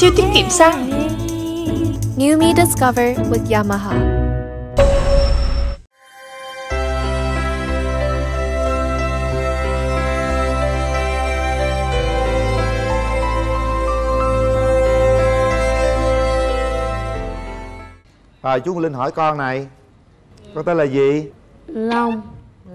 siêu tiết kiệm xăng. New Me Discover with Yamaha. Rồi chú Linh hỏi con này Con tên là gì? Long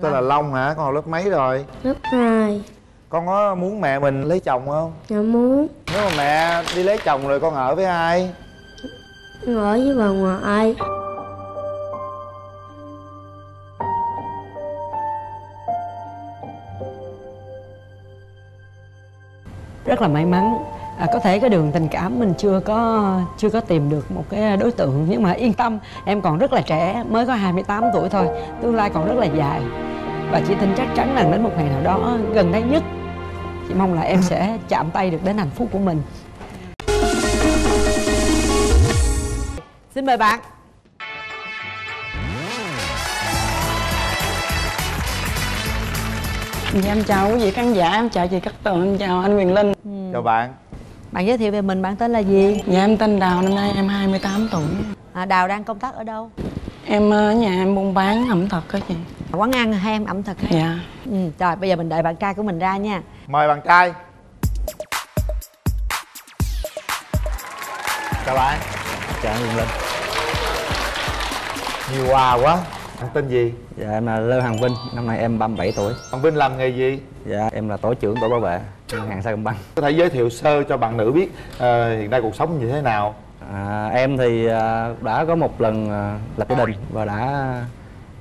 Tên là Long hả? Con học lớp mấy rồi? Lớp 2 Con có muốn mẹ mình lấy chồng không? Dạ muốn. Nếu mà mẹ đi lấy chồng rồi con ở với ai? Ở với bà ngoại rất là may mắn. À, có thể cái đường tình cảm mình chưa có chưa có tìm được một cái đối tượng. Nhưng mà yên tâm em còn rất là trẻ mới có 28 tuổi thôi. Tương lai còn rất là dài và chị tin chắc chắn rằng đến một ngày nào đó gần đây nhất chị mong là em sẽ chạm tay được đến hạnh phúc của mình. Xin mời bạn. Dạ em chào quý vị khán giả, em chào chị Cát Tường, em chào anh Quyền Linh. Chào bạn. Bạn giới thiệu về mình bạn tên là gì? Dạ em tên Đào, năm nay em 28 tuổi. À, đào đang công tác ở đâu Em ờ, ở nhà em buôn bán ẩm thực á chị. Quán ăn hay em? Ẩm thực hay Dạ. Ừ, rồi bây giờ mình đợi bạn trai của mình ra nha. Mời bạn trai. Chào bạn. Chào anh Linh. Nhiều quà quá. Bạn tên gì? Dạ em là Lê Hoàng Vinh, năm nay em 37 tuổi. Bạn Vinh làm nghề gì? Dạ em là tổ trưởng tổ bảo vệ ngân hàng Sacombank Có thể giới thiệu sơ cho bạn nữ biết ờ, hiện nay cuộc sống như thế nào? À, Em thì à, đã có một lần à, lập gia đình và đã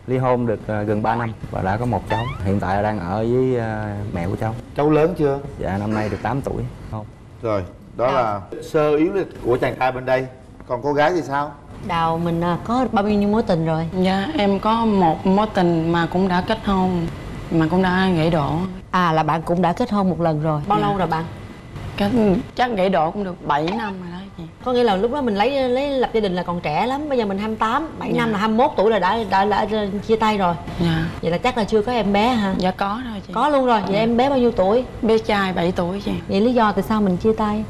ly hôn được à, gần 3 năm và đã có một cháu. Hiện tại đang ở với à, mẹ của cháu. Cháu lớn chưa? Dạ năm nay được 8 tuổi. Không. Rồi, đó là sơ yếu lịch của chàng trai bên đây. Còn cô gái thì sao? đào mình à, có bao nhiêu mối tình rồi? Dạ em có một mối tình mà cũng đã kết hôn Mà cũng đã gãy đổ. À là bạn cũng đã kết hôn một lần rồi. Bao Dạ. lâu rồi bạn Kết, Chắc gãy đổ cũng được 7 năm rồi đó chị. Có nghĩa là lúc đó mình lấy lấy lập gia đình là còn trẻ lắm bây giờ mình 28 7 Dạ. năm là 21 tuổi là đã đã, đã, đã chia tay rồi. Dạ. Vậy là chắc là chưa có em bé hả? Dạ có rồi chị. Có luôn rồi. Vậy em bé bao nhiêu tuổi? Bé trai 7 tuổi chị. Vậy lý do tại sao mình chia tay?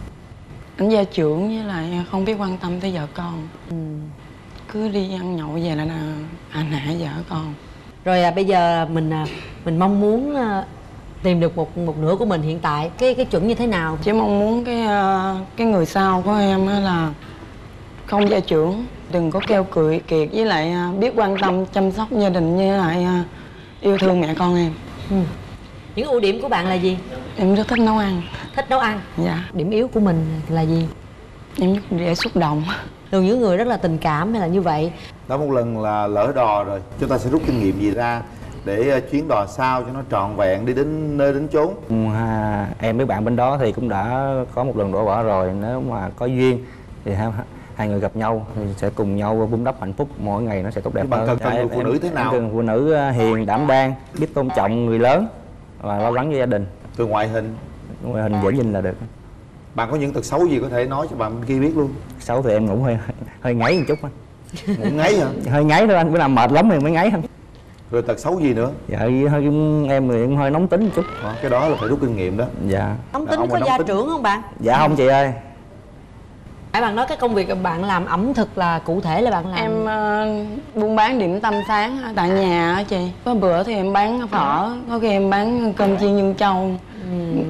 Anh gia trưởng với lại không biết quan tâm tới vợ con. Ừ. Cứ đi ăn nhậu về là, hành hạ vợ con. Rồi à, bây giờ mình à, mình mong muốn à, tìm được một một nửa của mình hiện tại. Cái cái chuẩn như thế nào? Chỉ mong muốn cái ờ, cái người sau của em á là không gia trưởng đừng có keo cười kiệt với lại ờ, biết quan tâm chăm sóc gia đình với lại ờ, yêu thương mẹ con em. Ừ. những ưu điểm của bạn là gì? Em rất thích nấu ăn. Thích nấu ăn? Dạ. Điểm yếu của mình là gì? Em rất dễ xúc động. Thường những người rất là tình cảm hay là như vậy? Đã một lần là lỡ đò rồi Chúng ta sẽ rút kinh nghiệm gì ra Để ờ, chuyến đò sau cho nó trọn vẹn đi đến nơi đến chốn. Ha, Em với bạn bên đó thì cũng đã có một lần đổ vỡ rồi. Nếu mà có duyên thì hai, hai người gặp nhau thì sẽ cùng nhau vun đắp hạnh phúc. Mỗi ngày nó sẽ tốt đẹp hơn. cần- cần người phụ nữ thế nào? Cần phụ nữ à, hiền, đảm đang, biết tôn trọng người lớn và lo lắng cho gia đình. Từ ngoại hình? Ngoại hình dễ nhìn là được. Bạn có những tật xấu gì có thể nói cho bạn bên kia biết luôn? Xấu thì em ngủ hơi hơi ngáy một chút anh Ngủ ngáy hả? hơi ngáy thôi anh bữa nào mệt lắm thì mới ngáy thôi Rồi tật xấu gì nữa? dạ hơi em thì cũng hơi nóng tính một chút. Đó, cái đó là phải rút kinh nghiệm đó. Dạ. Nóng tính có nóng gia tính. trưởng không bạn? Dạ không chị ơi. Nãy bạn nói cái công việc bạn làm ẩm thực là cụ thể là bạn làm. Em ờ, buôn bán điểm tâm sáng tại nhà á chị. Có bữa thì em bán phở có khi em bán cơm chiên nhân châu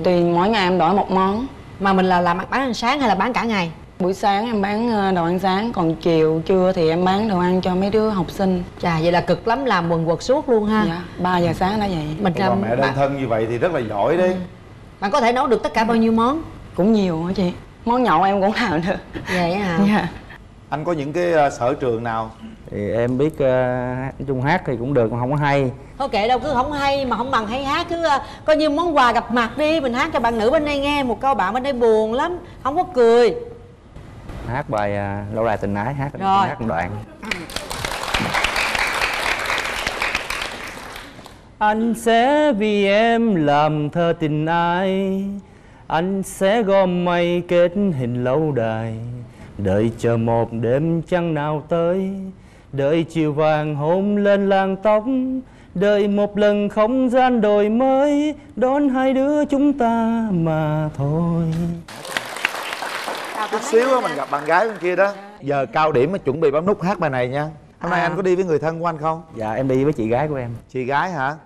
tùy mỗi ngày em đổi một món. Mà mình là làm bán ăn sáng hay là bán cả ngày buổi sáng em bán ờ, đồ ăn sáng còn chiều trưa thì em bán đồ ăn cho mấy đứa học sinh. Chà vậy là cực lắm làm quần quật suốt luôn ha. Dạ 3 giờ sáng đã vậy. Mình làm mẹ đơn thân như vậy thì rất là giỏi đấy. Bạn có thể nấu được tất cả bao nhiêu món? Cũng nhiều hả chị? Món nhậu em cũng làm được. Vậy hả? Dạ. Anh có những cái ờ, sở trường nào? thì em biết uh, nói chung hát thì cũng được mà không có hay. Thôi kệ đâu cứ không hay mà không bằng hay hát. Cứ ờ, coi như món quà gặp mặt đi mình hát cho bạn nữ bên đây nghe. Một câu bạn bên đây buồn lắm không có cười hát bài à, lâu đài tình ái hát Rồi. hát một đoạn anh sẽ vì em làm thơ tình ai anh sẽ gom mây kết hình lâu đài. Đợi chờ một đêm trăng nào tới đợi chiều vàng hôn lên làng tóc đợi một lần không gian đổi mới đón hai đứa chúng ta mà thôi chút xíu á mình gặp bạn gái bên kia đó. Giờ cao điểm mà chuẩn bị bấm nút hát bài này nha. Hôm nay À. anh có đi với người thân của anh không? Dạ em đi với chị gái của em. Chị gái hả?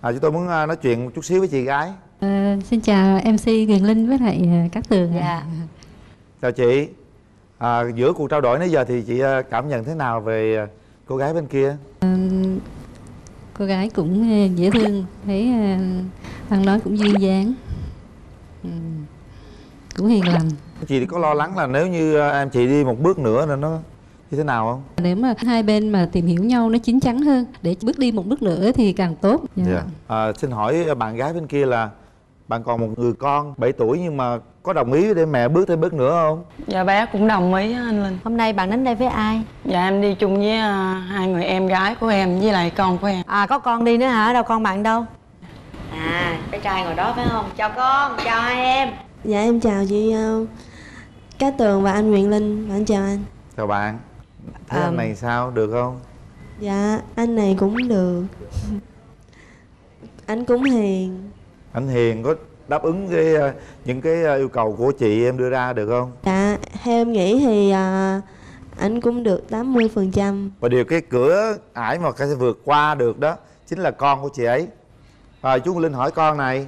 À chúng tôi muốn à, nói chuyện một chút xíu với chị gái. Ờ, xin chào MC Quyền Linh với lại ờ, các tường. Dạ. chào chị. À, giữa cuộc trao đổi nãy giờ thì chị à, cảm nhận thế nào về à, cô gái bên kia? Ờ, cô gái cũng dễ thương, thấy ăn nói cũng duyên dáng, Ừ, cũng hiền lành. Chị có lo lắng là nếu như à, em chị đi một bước nữa là nó như thế nào không Nếu mà hai bên mà tìm hiểu nhau nó chín chắn hơn, để bước đi một bước nữa thì càng tốt. Dạ. à, xin hỏi bạn gái bên kia là bạn còn một người con 7 tuổi nhưng mà có đồng ý để mẹ bước thêm bước nữa không dạ bé cũng đồng ý anh linh Hôm nay bạn đến đây với ai? dạ em đi chung với à, hai người em gái của em với lại con của em À có con đi nữa hả? Đâu con bạn đâu? À, cái trai ngồi đó phải không? Chào con, chào hai em. Dạ em chào chị uh, Cát Tường và anh Quyền Linh Và anh chào anh. Chào bạn. Thấy À, anh này sao? Được không? Dạ anh này cũng được. Anh cũng hiền. Anh hiền có đáp ứng cái à, những cái à, yêu cầu của chị em đưa ra được không? Dạ theo em nghĩ thì uh, anh cũng được 80% và điều cái cửa ải mà có thể vượt qua được đó chính là con của chị ấy. Rồi chú linh hỏi con này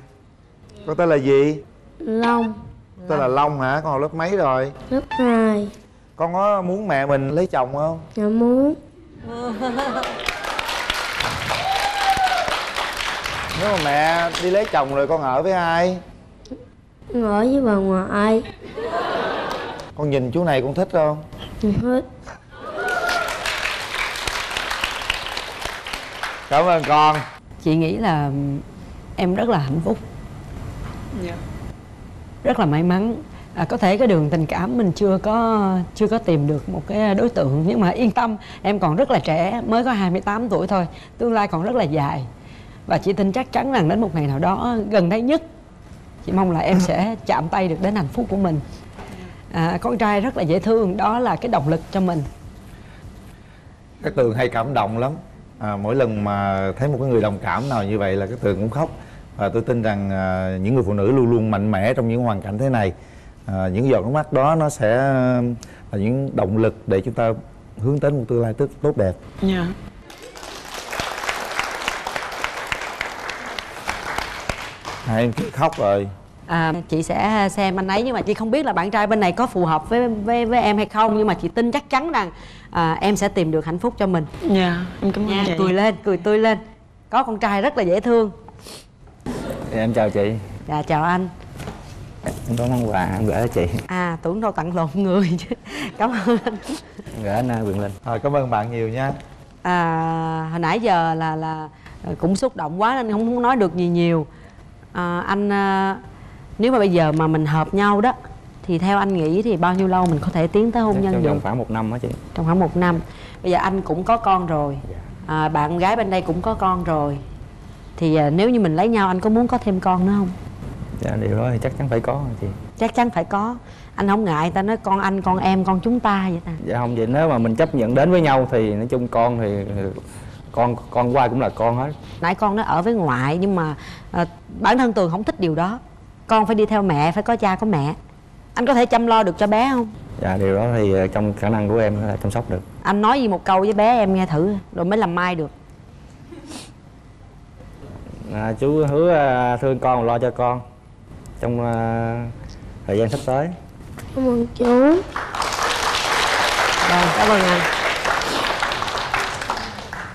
con tên là gì? Long tên là long hả? Con học lớp mấy rồi? Lớp 2 con có muốn mẹ mình lấy chồng không? Dạ muốn. Nếu mà mẹ đi lấy chồng rồi con ở với ai? Ở với bà ngoại. Con nhìn chú này con thích không? Hết cảm ơn con. Chị nghĩ là em rất là hạnh phúc, dạ rất là may mắn. À, có thể cái đường tình cảm mình chưa có chưa có tìm được một cái đối tượng nhưng mà yên tâm em còn rất là trẻ mới có 28 tuổi thôi tương lai còn rất là dài. Và chị tin chắc chắn rằng đến một ngày nào đó gần đây nhất chị mong là em sẽ chạm tay được đến hạnh phúc của mình. À, con trai rất là dễ thương đó là cái động lực cho mình. Cái tường hay cảm động lắm. À, mỗi lần mà thấy một cái người đồng cảm nào như vậy là cái tường cũng khóc và tôi tin rằng à, những người phụ nữ luôn luôn mạnh mẽ trong những hoàn cảnh thế này. À, những giọt nước mắt đó nó sẽ là những động lực để chúng ta hướng tới một tương lai tốt tốt đẹp. Dạ. Hai em kia khóc rồi. À, chị sẽ xem anh ấy nhưng mà chị không biết là bạn trai bên này có phù hợp với với với em hay không nhưng mà chị tin chắc chắn rằng à, em sẽ tìm được hạnh phúc cho mình. Dạ em cảm ơn nha chị. cười lên cười tươi lên. Có con trai rất là dễ thương em chào chị. Dạ chào anh. Em có món quà em gửi cho chị. À tưởng đâu tặng lộn người chứ. Cảm ơn anh. Em gửi anh à, quyền linh. À, cảm ơn bạn nhiều nha. À, hồi nãy giờ là là cũng xúc động quá nên không muốn nói được gì nhiều. À, anh à, nếu mà bây giờ mà mình hợp nhau đó thì theo anh nghĩ thì bao nhiêu lâu mình có thể tiến tới hôn nhân trong khoảng một năm á chị. Trong khoảng một năm. Bây giờ anh cũng có con rồi. À, bạn gái bên đây cũng có con rồi thì à, nếu như mình lấy nhau anh có muốn có thêm con nữa không? Dạ điều đó thì chắc chắn phải có rồi chị. Chắc chắn phải có. Anh không ngại ta nói con anh con em con chúng ta vậy ta. Dạ không vậy nếu mà mình chấp nhận đến với nhau thì nói chung con thì con con qua cũng là con hết. Nãy con nó ở với ngoại nhưng mà à, bản thân tường không thích điều đó. Con phải đi theo mẹ phải có cha có mẹ. Anh có thể chăm lo được cho bé không? Dạ điều đó thì ờ, trong khả năng của em là chăm sóc được. Anh nói gì một câu với bé em nghe thử rồi mới làm mai được à, chú hứa à, thương con lo cho con trong à, thời gian sắp tới. Cảm ơn chú. Rồi cảm ơn anh.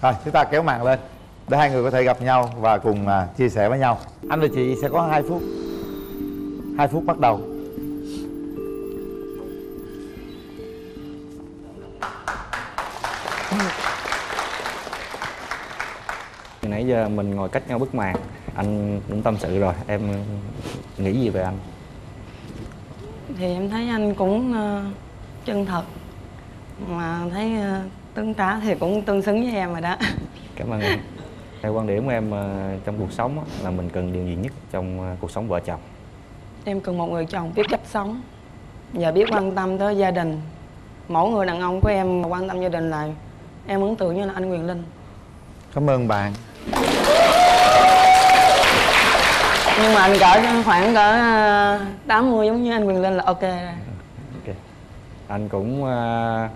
Rồi chúng ta kéo màn lên để hai người có thể gặp nhau và cùng à, chia sẻ với nhau. Anh và chị sẽ có hai phút hai phút bắt đầu. Từ nãy giờ mình ngồi cách nhau bức màn. Anh cũng tâm sự rồi em nghĩ gì về anh? Thì em thấy anh cũng ờ, chân thật. Mà thấy ờ, tương trả thì cũng tương xứng với em rồi đó. Cảm ơn em. Theo quan điểm của em ờ, trong cuộc sống là mình cần điều gì nhất trong cuộc sống vợ chồng? Em cần một người chồng biết cách sống và biết quan tâm tới gia đình. Mỗi người đàn ông của em mà quan tâm gia đình là em ấn tượng như là anh Quyền Linh. Cảm ơn bạn nhưng mà anh cỡ khoảng cỡ ờ, 80 giống như anh Quyền Linh là ok rồi. Ok. Anh cũng à,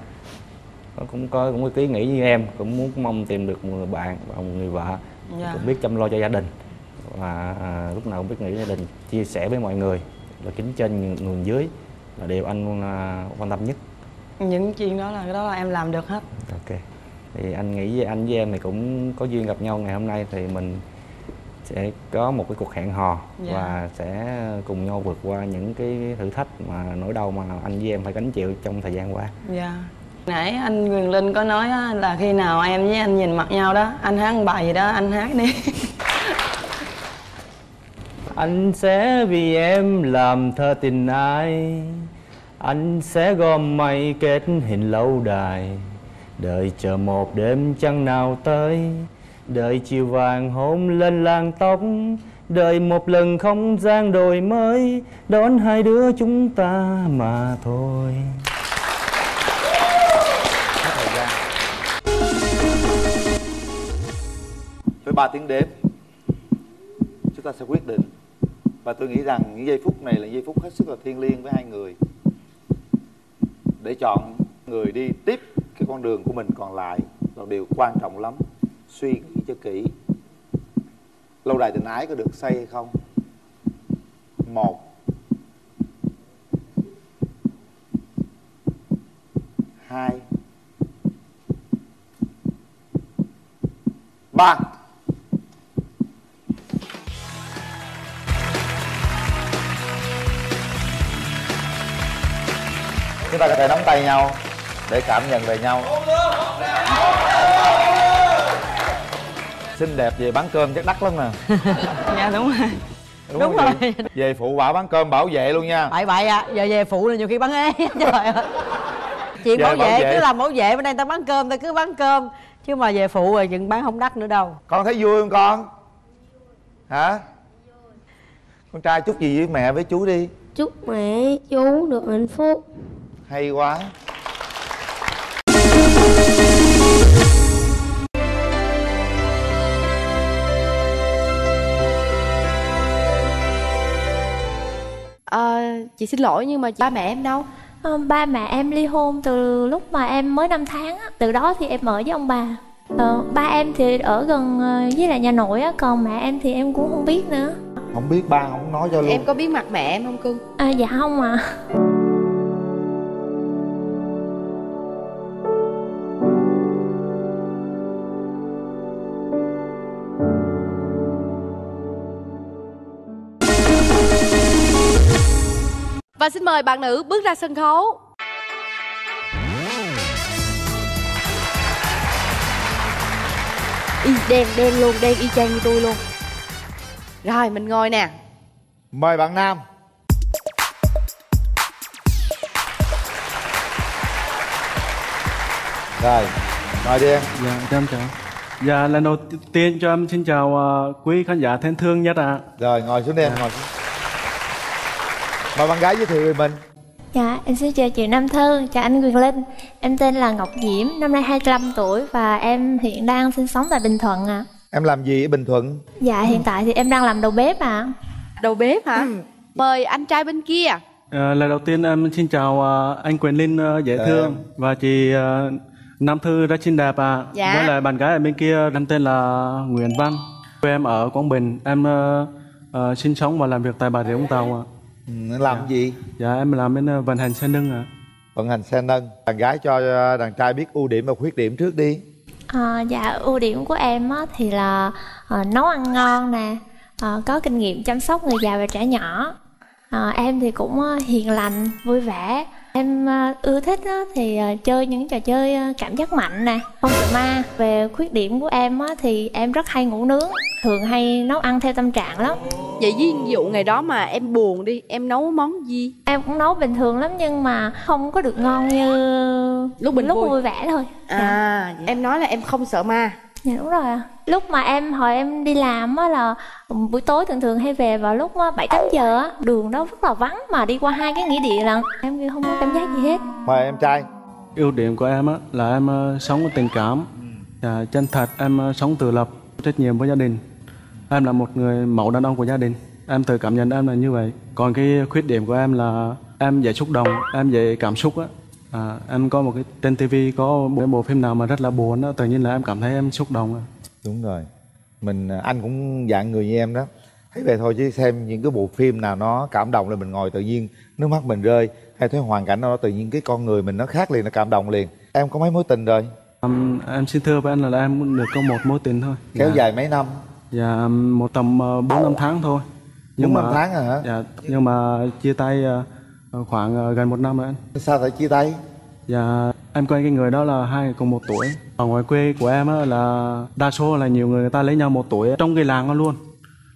cũng có cũng có ý nghĩ như em cũng muốn mong tìm được một người bạn và một người vợ. Dạ. cũng biết chăm lo cho gia đình. Và à, lúc nào cũng biết nghĩ gia đình chia sẻ với mọi người là kính trên nhường dưới là điều anh à, quan tâm nhất. Những chuyện đó là cái đó là em làm được hết. Ok thì anh nghĩ với anh với em thì cũng có duyên gặp nhau ngày hôm nay thì mình sẽ có một cái cuộc hẹn hò Dạ. và sẽ cùng nhau vượt qua những cái thử thách mà nỗi đau mà anh với em phải gánh chịu trong thời gian qua. Dạ. Nãy anh Quyền Linh có nói là khi nào em với anh nhìn mặt nhau đó anh hát một bài gì đó anh hát đi. Anh sẽ vì em làm thơ tình ai Anh sẽ gom mây kết hình lâu đài Đợi chờ một đêm trăng nào tới, Đợi chiều vàng hôn lên làn tóc, Đợi một lần không gian đổi mới, Đón hai đứa chúng ta mà thôi. Thời gian với ba tiếng đếm, chúng ta sẽ quyết định. Và tôi nghĩ rằng những giây phút này là giây phút hết sức là thiêng liêng với hai người. Để chọn người đi tiếp cái con đường của mình còn lại là điều quan trọng lắm. Suy nghĩ cho kỹ. Lâu đài tình ái có được xây hay không? Một. Hai. Ba. Chúng ta có thể nắm tay nhau để cảm nhận về nhau. Xinh đẹp về bán cơm chắc đắt lắm nè dạ đúng rồi. Đúng không rồi. về phụ quả bán cơm bảo vệ luôn nha. Bậy bậy à giờ về phụ là nhiều khi bán ế. Trời ơi. Chuyện bảo bảo vệ vệ. cứ làm bảo vệ bên đây ta bán cơm ta cứ bán cơm. Chứ mà về phụ rồi chừng bán không đắt nữa đâu. Con thấy vui không con? Hả? Con trai chúc gì với mẹ với chú đi. Chúc mẹ chú được hạnh phúc. Hay quá chị xin lỗi nhưng mà ba mẹ em đâu? Ờ, ba mẹ em ly hôn từ lúc mà em mới 5 tháng á. Từ đó thì em ở với ông bà. Ờ, ba em thì ở gần ờ, với lại nhà nội á. Còn mẹ em thì em cũng không biết nữa. Không biết ba không nói cho luôn. Em có biết mặt mẹ em không cưng? à, dạ không à Và xin mời bạn nữ bước ra sân khấu. Y đen đen luôn, đen y chang như tôi luôn. Rồi mình ngồi nè. mời bạn nam rồi mời đi em Dạ, cho em chào. Dạ, lần đầu tiên cho em xin chào ờ, quý khán giả thân thương nhất ạ. rồi ngồi xuống đi em ngồi xuống mời bạn gái giới thiệu về mình dạ em xin chào chị Nam Thư chào anh Quyền Linh em tên là Ngọc Diễm năm nay 25 tuổi và em hiện đang sinh sống tại Bình Thuận ạ em làm gì ở bình thuận dạ hiện tại thì em đang làm đầu bếp ạ Đầu bếp hả? Mời anh trai bên kia. Ờ, lần đầu tiên em xin chào ờ, anh Quyền Linh ờ, dễ Dạ. thương và chị Nam Thư rất xinh đẹp ạ. Dạ. Với lại bạn gái ở bên kia em tên là Nguyễn Văn. Quê em ở Quảng Bình. Em ờ, ờ, sinh sống và làm việc tại Bà Rịa Vũng Tàu ạ. ừ, làm gì? Dạ, em làm bên ờ, vận hành xe nâng ạ. vận hành xe nâng. Bạn gái cho ờ, đàn trai biết ưu điểm và khuyết điểm trước đi. À, dạ ưu điểm của em á, thì là à, nấu ăn ngon nè à, có kinh nghiệm chăm sóc người già và trẻ nhỏ. À, em thì cũng hiền lành vui vẻ em à, ưa thích á, thì à, chơi những trò chơi à, cảm giác mạnh nè không sợ ma về khuyết điểm của em á, thì em rất hay ngủ nướng thường hay nấu ăn theo tâm trạng lắm Vậy ví dụ ngày đó mà em buồn đi, em nấu món gì? em cũng nấu bình thường lắm nhưng mà không có được ngon như Lúc mình lúc vui. vui vẻ thôi Dạ. À, em nói là em không sợ ma. Dạ đúng rồi ạ. Lúc mà em hồi em đi làm á là buổi tối thường thường hay về vào lúc á, bảy tám giờ á, đường đó rất là vắng mà đi qua hai cái nghĩa địa lần. Em không có cảm giác gì hết. mời em trai Ưu điểm của em á, là em ờ, sống tình cảm, chân thật, em ờ, sống tự lập, trách nhiệm với gia đình. Em là một người mẫu đàn ông của gia đình. Em tự cảm nhận em là như vậy. Còn cái khuyết điểm của em là em dễ xúc động, em dễ cảm xúc á. À, em có một cái trên tivi có một bộ phim nào mà rất là buồn đó tự nhiên là em cảm thấy em xúc động đúng rồi. Mình à, anh cũng dạng người như em đó. Thấy vậy thôi chứ xem những cái bộ phim nào nó cảm động là mình ngồi tự nhiên nước mắt mình rơi hay thấy hoàn cảnh nó tự nhiên cái con người mình nó khác liền nó cảm động liền. Em có mấy mối tình rồi? Em, em xin thưa với anh là em cũng được có một mối tình thôi. Kéo Dạ. dài mấy năm? Dạ một tầm ờ, bốn năm tháng thôi. Bốn năm tháng à hả? dạ nhưng mà chia tay ờ, khoảng ờ, gần một năm rồi anh. Sao phải chia tay? Dạ em quen cái người đó là hai người cùng một tuổi. Ở ngoài quê của em á là đa số là nhiều người người ta lấy nhau một tuổi trong cái làng đó luôn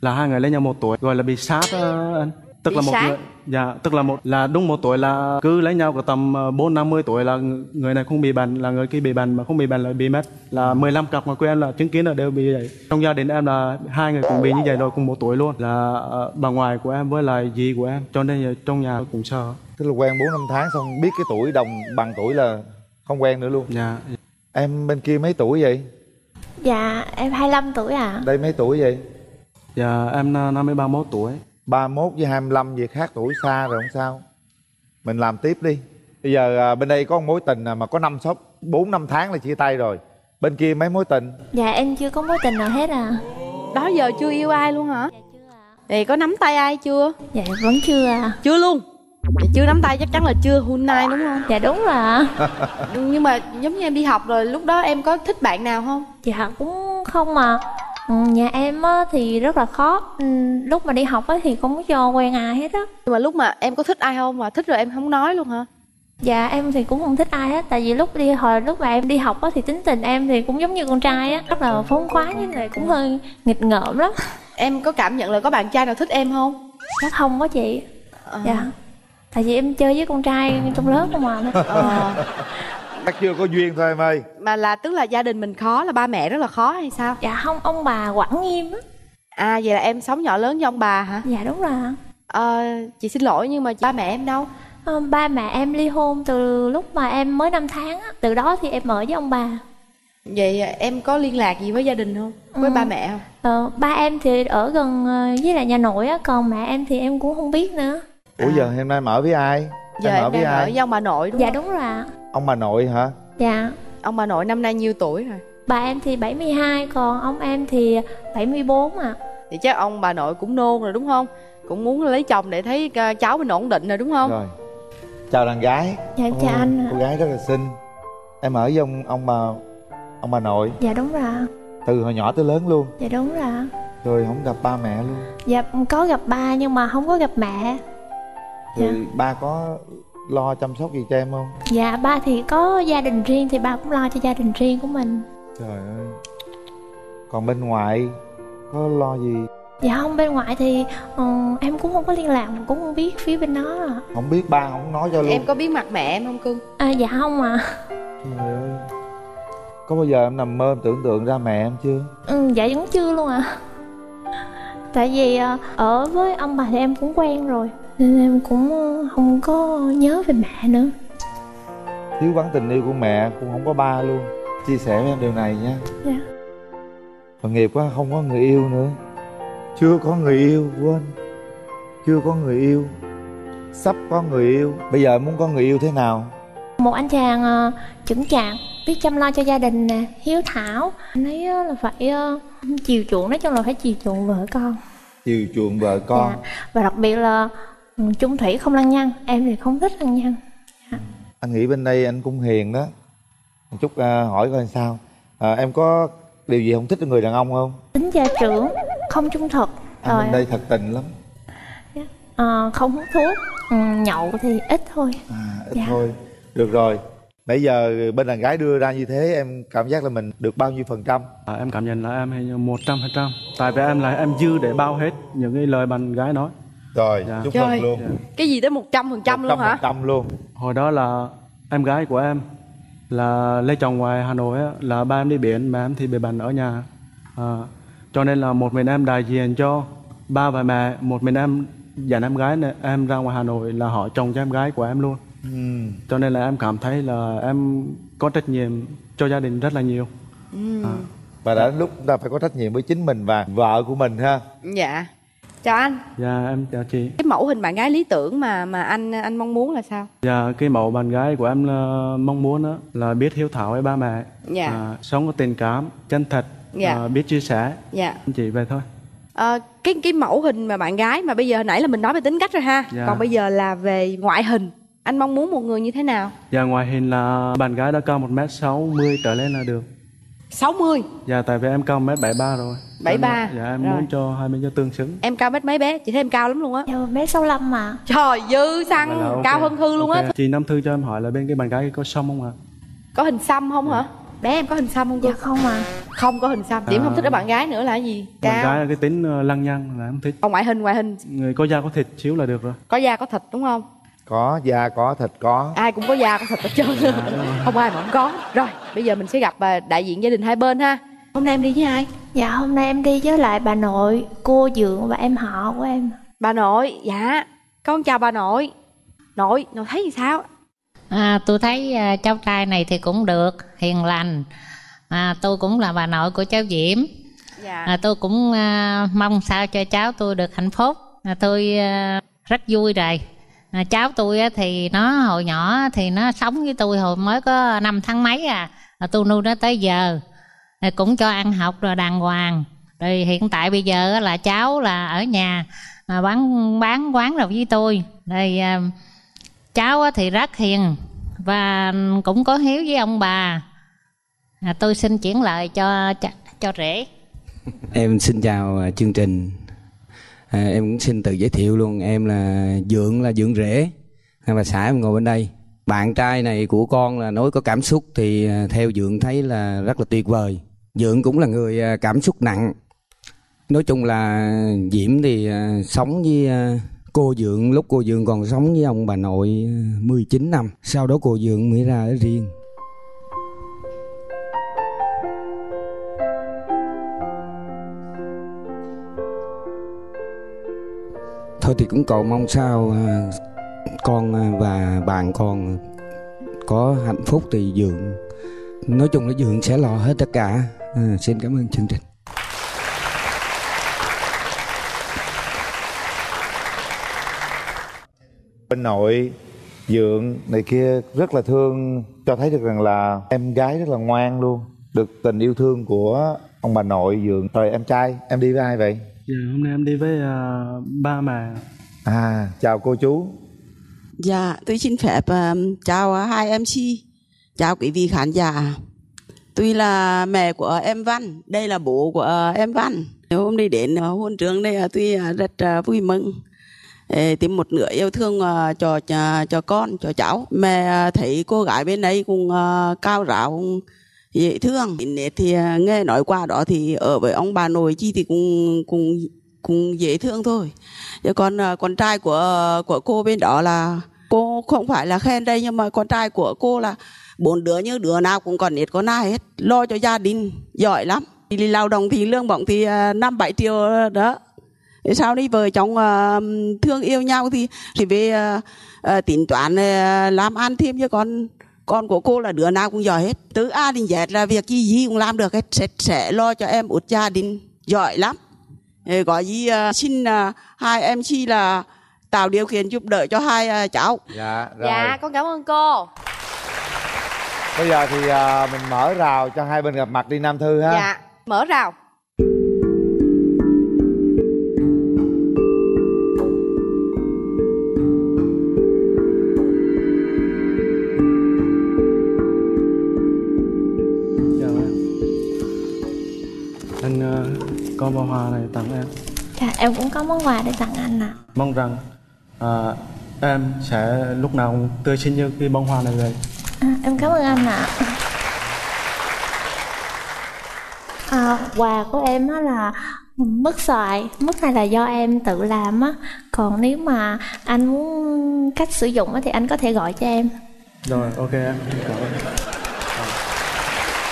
là hai người lấy nhau một tuổi gọi là bị sát á anh. Tức Bị là một sát? người dạ tức là một là đúng một tuổi là cứ lấy nhau có tầm ờ, bốn năm mươi tuổi là ng- người này không bị bệnh là người kia bị bệnh mà không bị bệnh là bị mất. Là 15 cặp quê em là chứng kiến là đều bị vậy. Trong gia đình em là hai người cùng bị như vậy rồi cùng một tuổi luôn. Là ờ, bà ngoại của em với lại dì của em. Cho nên là trong nhà cũng sợ. Tức là quen bốn năm tháng xong biết cái tuổi đồng bằng tuổi là không quen nữa luôn. Dạ. Em bên kia mấy tuổi vậy? Dạ em 25 tuổi à đây mấy tuổi vậy? Dạ em ờ, năm mươi ba mốt tuổi 31 với 25 về khác tuổi xa rồi không sao. Mình làm tiếp đi. Bây giờ à, bên đây có mối tình à, mà có năm sáu bốn năm tháng là chia tay rồi. Bên kia mấy mối tình? Dạ em chưa có mối tình nào hết à. Đó giờ chưa yêu ai luôn hả? Thì có nắm tay ai chưa? Dạ vẫn chưa à Chưa luôn. Vậy chưa nắm tay chắc chắn là chưa hun nai đúng không? Dạ đúng rồi ạ. Nhưng mà giống như em đi học rồi lúc đó em có thích bạn nào không? Dạ cũng không mà Ừ, Nhà em á, thì rất là khó. Ừ, Lúc mà đi học á, thì không có cho quen ai hết á. Nhưng mà lúc mà em có thích ai không? Mà thích rồi em không nói luôn hả? Dạ em thì cũng không thích ai hết. Tại vì lúc đi hồi lúc mà em đi học á, thì tính tình em thì cũng giống như con trai á. Rất là phóng khoáng với lại cũng hơi nghịch ngợm lắm. Em có cảm nhận là có bạn trai nào thích em không? Chắc không có chị. Ờ. Dạ. Tại vì em chơi với con trai trong lớp không à. Ờ. chắc chưa có duyên thôi em ơi Mà là tức là gia đình mình khó là ba mẹ rất là khó hay sao? Dạ không ông bà quản nghiêm á À vậy là em sống nhỏ lớn với ông bà hả? Dạ đúng rồi. Ờ, chị xin lỗi nhưng mà ba mẹ em đâu? Ờ, ba mẹ em ly hôn từ lúc mà em mới 5 tháng á Từ đó thì em ở với ông bà Vậy em có liên lạc gì với gia đình không? Với Ừ. ba mẹ không? ờ, Ba em thì ở gần ờ, với lại nhà nội á Còn mẹ em thì em cũng không biết nữa ủa giờ hôm nay em ở với ai Giờ em ở em với đang ở ai? với ông bà nội đúng Dạ không? đúng rồi ạ. Ông bà nội hả? Dạ. Ông bà nội năm nay nhiêu tuổi rồi? Bà em thì 72 Còn ông em thì 74 ạ. Thì chắc ông bà nội cũng nôn rồi đúng không? Cũng muốn lấy chồng để thấy ờ, cháu mình ổn định rồi đúng không? rồi. Chào đàn gái. Dạ chào Ôi, anh ạ. cô gái rất là xinh. Em ở với ông ông bà ông bà nội. Dạ đúng rồi từ hồi nhỏ tới lớn luôn. Dạ đúng rồi ạ. rồi không gặp ba mẹ luôn. Dạ có gặp ba nhưng mà không có gặp mẹ rồi ba có lo chăm sóc gì cho em không? Dạ ba thì có gia đình riêng thì ba cũng lo cho gia đình riêng của mình. Trời ơi. Còn bên ngoài có lo gì? Dạ không bên ngoại thì ờ, em cũng không có liên lạc cũng không biết phía bên đó. À. không biết ba không nói cho luôn. Em có biết mặt mẹ em không cưng? à dạ không à trời ơi. Có bao giờ em nằm mơ em tưởng tượng ra mẹ em chưa? Ừ, dạ vẫn chưa luôn à tại vì ờ, ở với ông bà thì em cũng quen rồi nên em cũng không có nhớ về mẹ nữa. Thiếu vắng tình yêu của mẹ cũng không có ba luôn. Chia sẻ với em điều này nha. Dạ. Tội nghiệp quá không có người yêu nữa. Chưa có người yêu quên. Chưa có người yêu. Sắp có người yêu. Bây giờ muốn có người yêu thế nào? Một anh chàng ờ, chững chạc biết chăm lo cho gia đình nè hiếu thảo. Anh ấy ờ, là phải ờ, chiều chuộng nói chung là phải chiều chuộng vợ con. Chiều chuộng vợ con. Dạ. và đặc biệt là chung thủy không lăng nhăng em thì không thích lăng nhăng. Anh nghĩ bên đây anh cũng hiền đó. Một chút à, hỏi coi sao. À, em có điều gì không thích ở người đàn ông không? Tính gia trưởng không trung thực. Anh rồi bên đây thật tình lắm. Ờ, không hút thuốc ừ, nhậu thì ít thôi. Ít Dạ. thôi. Được rồi. Nãy giờ bên đàn gái đưa ra như thế em cảm giác là mình được bao nhiêu phần trăm? À, em cảm nhận là em như một trăm phần trăm. Tại vì em là em dư để bao hết những cái lời bạn gái nói rồi Dạ. chúc Trời. mừng luôn Cái gì tới 100% luôn hả? trăm luôn hồi đó là em gái của em là lấy chồng ngoài Hà Nội á, là ba em đi biển mà em thì bị bệnh ở nhà à, cho nên là một mình em đại diện cho ba và mẹ một mình em dẫn em gái này, em ra ngoài Hà Nội là họ chồng cho em gái của em luôn ừ. cho nên là em cảm thấy là em có trách nhiệm cho gia đình rất là nhiều Ừ. và đã lúc chúng ta phải có trách nhiệm với chính mình và vợ của mình ha Dạ chào anh. Dạ em chào chị. Cái mẫu hình bạn gái lý tưởng mà mà anh anh mong muốn là sao? Dạ cái mẫu bạn gái của em là mong muốn đó là biết hiếu thảo với ba mẹ. Dạ. à, Sống có tình cảm, chân thật Dạ. à, Biết chia sẻ. Dạ. Chị về thôi. Ờ, cái cái mẫu hình mà bạn gái mà bây giờ hồi nãy là mình nói về tính cách rồi ha. Dạ. còn bây giờ là về ngoại hình anh mong muốn một người như thế nào? Dạ ngoài hình là bạn gái đã cao 1m60 trở lên là được 60 Dạ tại vì em cao 1m73 rồi. 73. Dạ em Rồi. muốn cho hai bên cho tương xứng. Em cao mét mấy bé? Chị thấy em cao lắm luôn á. Dạ bé sáu lăm mà trời dư xăng. Là ok. cao hơn thư luôn á. Ok. Chị Nam Thư cho em hỏi là bên cái bạn gái có xong không ạ? có hình xăm không hả? Bé em có hình xăm không cô? Dạ không mà không có hình xăm. Điểm À. không thích ở bạn gái nữa là cái gì? Bạn cao. gái là cái tính ờ, lăng nhăng là em thích. Còn ngoại hình ngoại hình. Người có da có thịt xíu là được rồi. Có da có thịt đúng không có da có thịt có. Ai cũng có da có thịt hết trơn. Không ai mà không có. Rồi bây giờ mình sẽ gặp à, đại diện gia đình hai bên ha. Hôm nay em đi với ai? Dạ hôm nay em đi với lại bà nội cô dượng và em họ của em. Bà nội dạ. Con chào bà nội. Nội nội thấy gì sao? À, tôi thấy à, cháu trai này thì cũng được, hiền lành. À, tôi cũng là bà nội của cháu Diễm. dạ. À, tôi cũng à, mong sao cho cháu tôi được hạnh phúc. À, tôi à, rất vui rồi. À, cháu tôi á, thì nó hồi nhỏ thì nó sống với tôi hồi mới có năm tháng mấy à. à tôi nuôi nó tới giờ. À, cũng cho ăn học rồi đàng hoàng. Rồi hiện tại bây giờ á, là cháu là ở nhà à, bán bán quán rồi với tôi. Rồi à, cháu á thì rất hiền và cũng có hiếu với ông bà à, tôi xin chuyển lời cho cho, cho rể Em xin chào à, chương trình. À, em cũng xin tự giới thiệu luôn. Em là Dượng là Dượng Rể. và xã em ngồi bên đây. Bạn trai này của con là nói có cảm xúc thì à, theo Dượng thấy là rất là tuyệt vời. Dượng cũng là người à, cảm xúc nặng. Nói chung là Diễm thì à, sống với cô Dượng lúc cô Dượng còn sống với ông bà nội 19 năm. Sau đó cô Dượng mới ra ở riêng. Thôi thì cũng cầu mong sao à, con à, và bạn con có hạnh phúc thì dượng nói chung là dượng sẽ lo hết tất cả. À, xin cảm ơn chương trình. Bên nội dượng này kia rất là thương. Cho thấy được rằng là em gái rất là ngoan luôn. Được tình yêu thương của ông bà nội dượng rồi em trai em đi với ai vậy? Dạ hôm nay em đi với à, ba mẹ à chào cô chú Dạ, tôi xin phép um, chào hai MC, chào quý vị khán giả. Tôi là mẹ của em Văn, đây là bố của em Văn. Hôm nay đến uh, hôn trường đây uh, tôi uh, rất uh, vui mừng. Ê, tìm một nửa yêu thương uh, cho, cho cho con, cho cháu. Mẹ uh, thấy cô gái bên đây cũng uh, cao ráo, cũng dễ thương. Thì à, nghe nói qua đó thì ở với ông bà nội chi thì cũng cũng cũng dễ thương thôi. Chứ còn à, con trai của của cô bên đó là cô không phải là khen đây, nhưng mà con trai của cô là bốn đứa như đứa nào cũng còn ít con ai hết lo cho gia đình, giỏi lắm đi lao động thì lương bổng thì à, năm bảy triệu đó sau đi vợ chồng thương yêu nhau thì thì về tính toán làm ăn thêm cho con con của cô là đứa nào cũng giỏi hết. Từ A đến Z là việc gì gì cũng làm được hết. Sẽ, sẽ lo cho em út gia đình giỏi lắm. Có gì à, xin à, hai em chi là tạo điều kiện giúp đỡ cho hai à, cháu. Dạ rồi. Dạ con cảm ơn cô. Bây giờ thì à, mình mở rào cho hai bên gặp mặt đi nam thư ha. Dạ mở rào bó hoa này tặng em. Dạ em cũng có món quà để tặng anh ạ. Mong rằng à, em sẽ lúc nào cũng tươi xinh như cái bông hoa này vậy. À, em cảm ơn anh ạ. À, quà của em á là mứt xoài mứt này là do em tự làm á. Còn nếu mà anh muốn cách sử dụng á thì anh có thể gọi cho em. Rồi ok em Cảm ơn.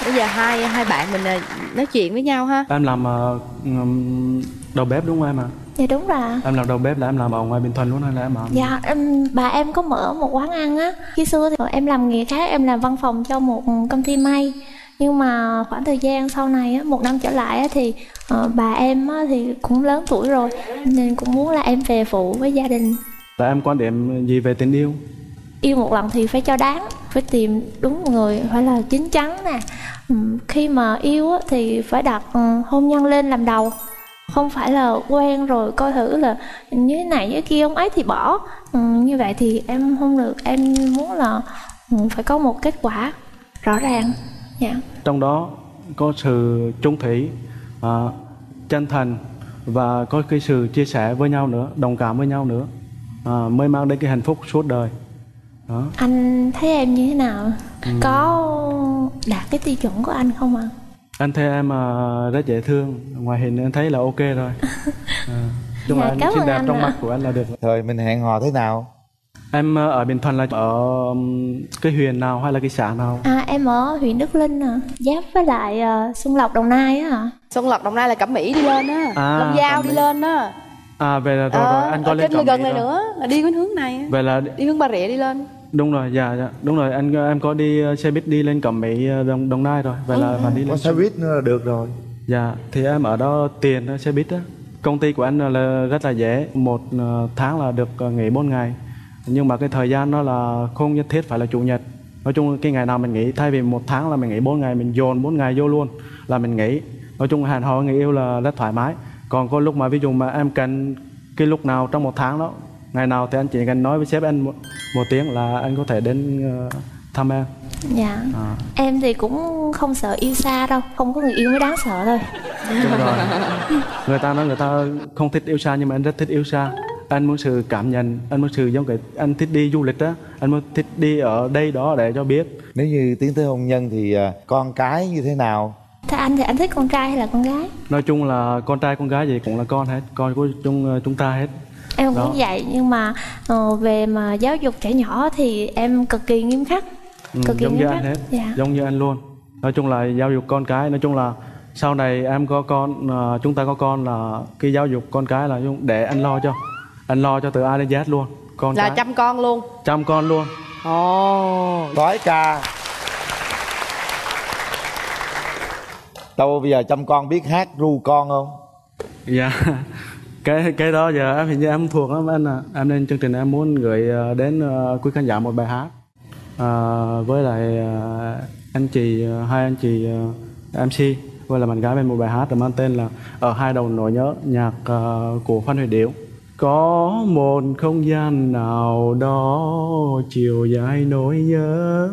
Bây giờ hai hai bạn mình à, nói chuyện với nhau ha. Em làm ờ, ừm, đầu bếp đúng không em ạ? dạ đúng rồi. Em làm đầu bếp là em làm ở ngoài Bình Thuận luôn hay là em làm? Dạ, em, bà em có mở một quán ăn á. Khi xưa thì em làm nghề khác, em làm văn phòng cho một công ty may. Nhưng mà khoảng thời gian sau này á, một năm trở lại á, thì ờ, bà em á, thì cũng lớn tuổi rồi nên cũng muốn là em về phụ với gia đình. Là em quan điểm gì về tình yêu yêu một lần thì phải cho đáng phải tìm đúng người phải là chín chắn nè. Ừ, khi mà yêu thì phải đặt ừ, hôn nhân lên làm đầu không phải là quen rồi coi thử là như thế này như kia ông ấy thì bỏ. Ừ, như vậy thì em không được em muốn là ừ, phải có một kết quả rõ ràng. Dạ. Trong đó có sự trung thủy à, chân thành và có cái sự chia sẻ với nhau nữa đồng cảm với nhau nữa à, mới mang đến cái hạnh phúc suốt đời đó anh thấy em như thế nào? Ừ. có đạt cái tiêu chuẩn của anh không ạ? Anh thấy em à, rất dễ thương. Ngoài hình anh thấy là ok rồi. À, chung là Dạ, anh cảm xinh đẹp anh trong ạ. mắt của anh là được Rồi. Mình hẹn hò thế nào? em à, ở Bình Thuận là ở cái huyện nào hay là cái xã nào? À em ở huyện Đức Linh à giáp với lại ờ, Xuân Lộc Đồng Nai á ạ. Xuân Lộc Đồng Nai là Cẩm Mỹ đi lên á. À, Long Giao đi lên á. À về là rồi Ờ, rồi anh có lên gần này rồi. nữa là đi cái hướng này á. vậy là đi hướng Bà Rịa đi lên đúng rồi dạ dạ. Đúng rồi anh em có đi ờ, xe buýt đi lên Cẩm Mỹ ờ, Đồng, Đồng Nai rồi. Vậy là Ừ, phải đi Có lên xe buýt nữa là được rồi. dạ thì em ở đó tiền xe buýt á. Công ty của anh là rất là dễ một ờ, tháng là được nghỉ 4 ngày. Nhưng mà cái thời gian nó là không nhất thiết phải là chủ nhật. Nói chung cái ngày nào mình nghỉ thay vì một tháng là mình nghỉ 4 ngày mình dồn 4 ngày vô luôn là mình nghỉ. Nói chung hẹn hò người yêu là rất thoải mái. Còn có lúc mà ví dụ mà em cần cái lúc nào trong một tháng đó ngày nào thì anh chỉ cần nói với sếp anh một, tiếng là anh có thể đến ờ, thăm em. Dạ. À. em thì cũng không sợ yêu xa đâu không có người yêu mới đáng sợ thôi. Đúng rồi. người ta nói người ta không thích yêu xa nhưng mà anh rất thích yêu xa. Anh muốn sự cảm nhận anh muốn sự giống cái anh thích đi du lịch á anh muốn thích đi ở đây đó để cho biết. Nếu như tiến tới hôn nhân thì à, con cái như thế nào? thế anh thì anh thích con trai hay là con gái? Nói chung là con trai con gái gì cũng là con hết con của chúng chúng ta hết em Đó. cũng vậy nhưng mà ờ, về mà giáo dục trẻ nhỏ thì em cực kỳ nghiêm khắc ừ, cực kỳ giống như nghiêm anh khắc. hết dạ. giống như anh luôn. Nói chung là giáo dục con cái nói chung là sau này em có con à, chúng ta có con là cái giáo dục con cái là để anh lo cho anh lo cho từ A đến Z luôn con là cái. chăm con luôn. Chăm con luôn. Ồ. Đói ca. Đâu bây giờ chăm con biết hát ru con không? Dạ cái cái đó giờ em hình như em thuộc lắm anh à em lên chương trình em muốn gửi ờ, đến ờ, quý khán giả một bài hát. À, với lại anh chị hai anh chị MC với là bạn gái bên một bài hát mang tên là ở hai đầu nỗi nhớ nhạc của Phan huy Điểu. Có một không gian nào đó chiều dài nỗi nhớ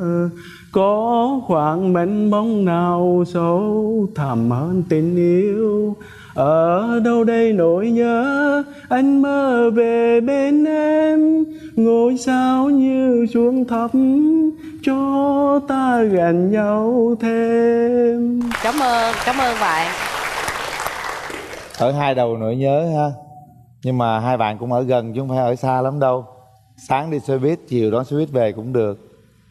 có khoảng mênh bóng nào sâu thẳm hơn tình yêu ở đâu đây nỗi nhớ anh mơ về bên em ngôi sao như xuống thấp cho ta gần nhau thêm cảm ơn cảm ơn bạn Ở hai đầu nỗi nhớ ha. Nhưng mà hai bạn cũng ở gần chứ không phải ở xa lắm đâu. Sáng đi xe buýt, chiều đón xe buýt về cũng được.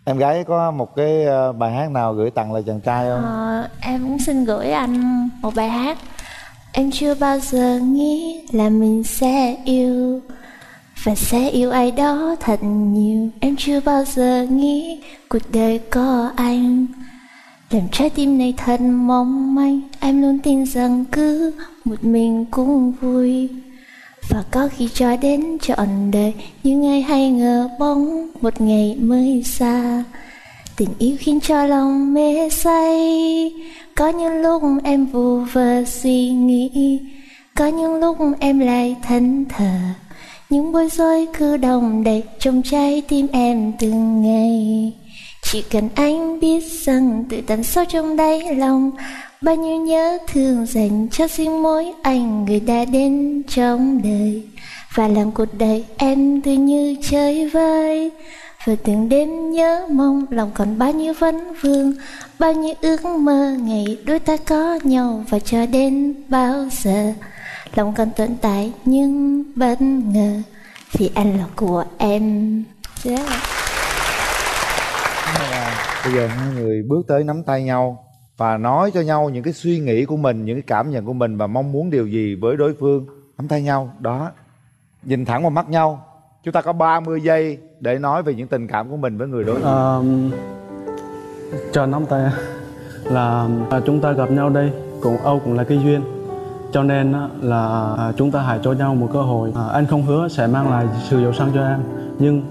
Em gái có một cái ờ, bài hát nào gửi tặng lại chàng trai không? Ờ, em cũng xin gửi anh một bài hát Em chưa bao giờ nghĩ là mình sẽ yêu Và sẽ yêu ai đó thật nhiều. Em chưa bao giờ nghĩ cuộc đời có anh. Làm trái tim này thật mong manh. Em luôn tin rằng cứ một mình cũng vui. Và có khi cho đến trọn đời Nhưng ai hay ngờ bóng một ngày mới xa. Tình yêu khiến cho lòng mê say. Có những lúc em vu vơ suy nghĩ, Có những lúc em lại thẫn thờ Những bối rối cứ đồng đầy trong trái tim em từng ngày. Chỉ cần anh biết rằng từ tận sâu trong đáy lòng, Bao nhiêu nhớ thương dành cho riêng mỗi anh người đã đến trong đời. Và làm cuộc đời em tươi như chơi vơi rồi từng đêm nhớ mong lòng còn bao nhiêu vấn vương Bao nhiêu ước mơ ngày đôi ta có nhau Và cho đến bao giờ Lòng còn tồn tại nhưng bất ngờ Vì anh là của em dạ. yeah. Bây giờ hai người bước tới nắm tay nhau và nói cho nhau những cái suy nghĩ của mình, những cái cảm nhận của mình và mong muốn điều gì với đối phương. Nắm tay nhau, đó. Nhìn thẳng vào mắt nhau. Chúng ta có 30 giây để nói về những tình cảm của mình với người đối diện. Ờ, cho nắm tay là à, chúng ta gặp nhau đây cũng Âu cũng là cái duyên. Cho nên là à, chúng ta hãy cho nhau một cơ hội. À, anh không hứa sẽ mang lại sự giàu sang cho em nhưng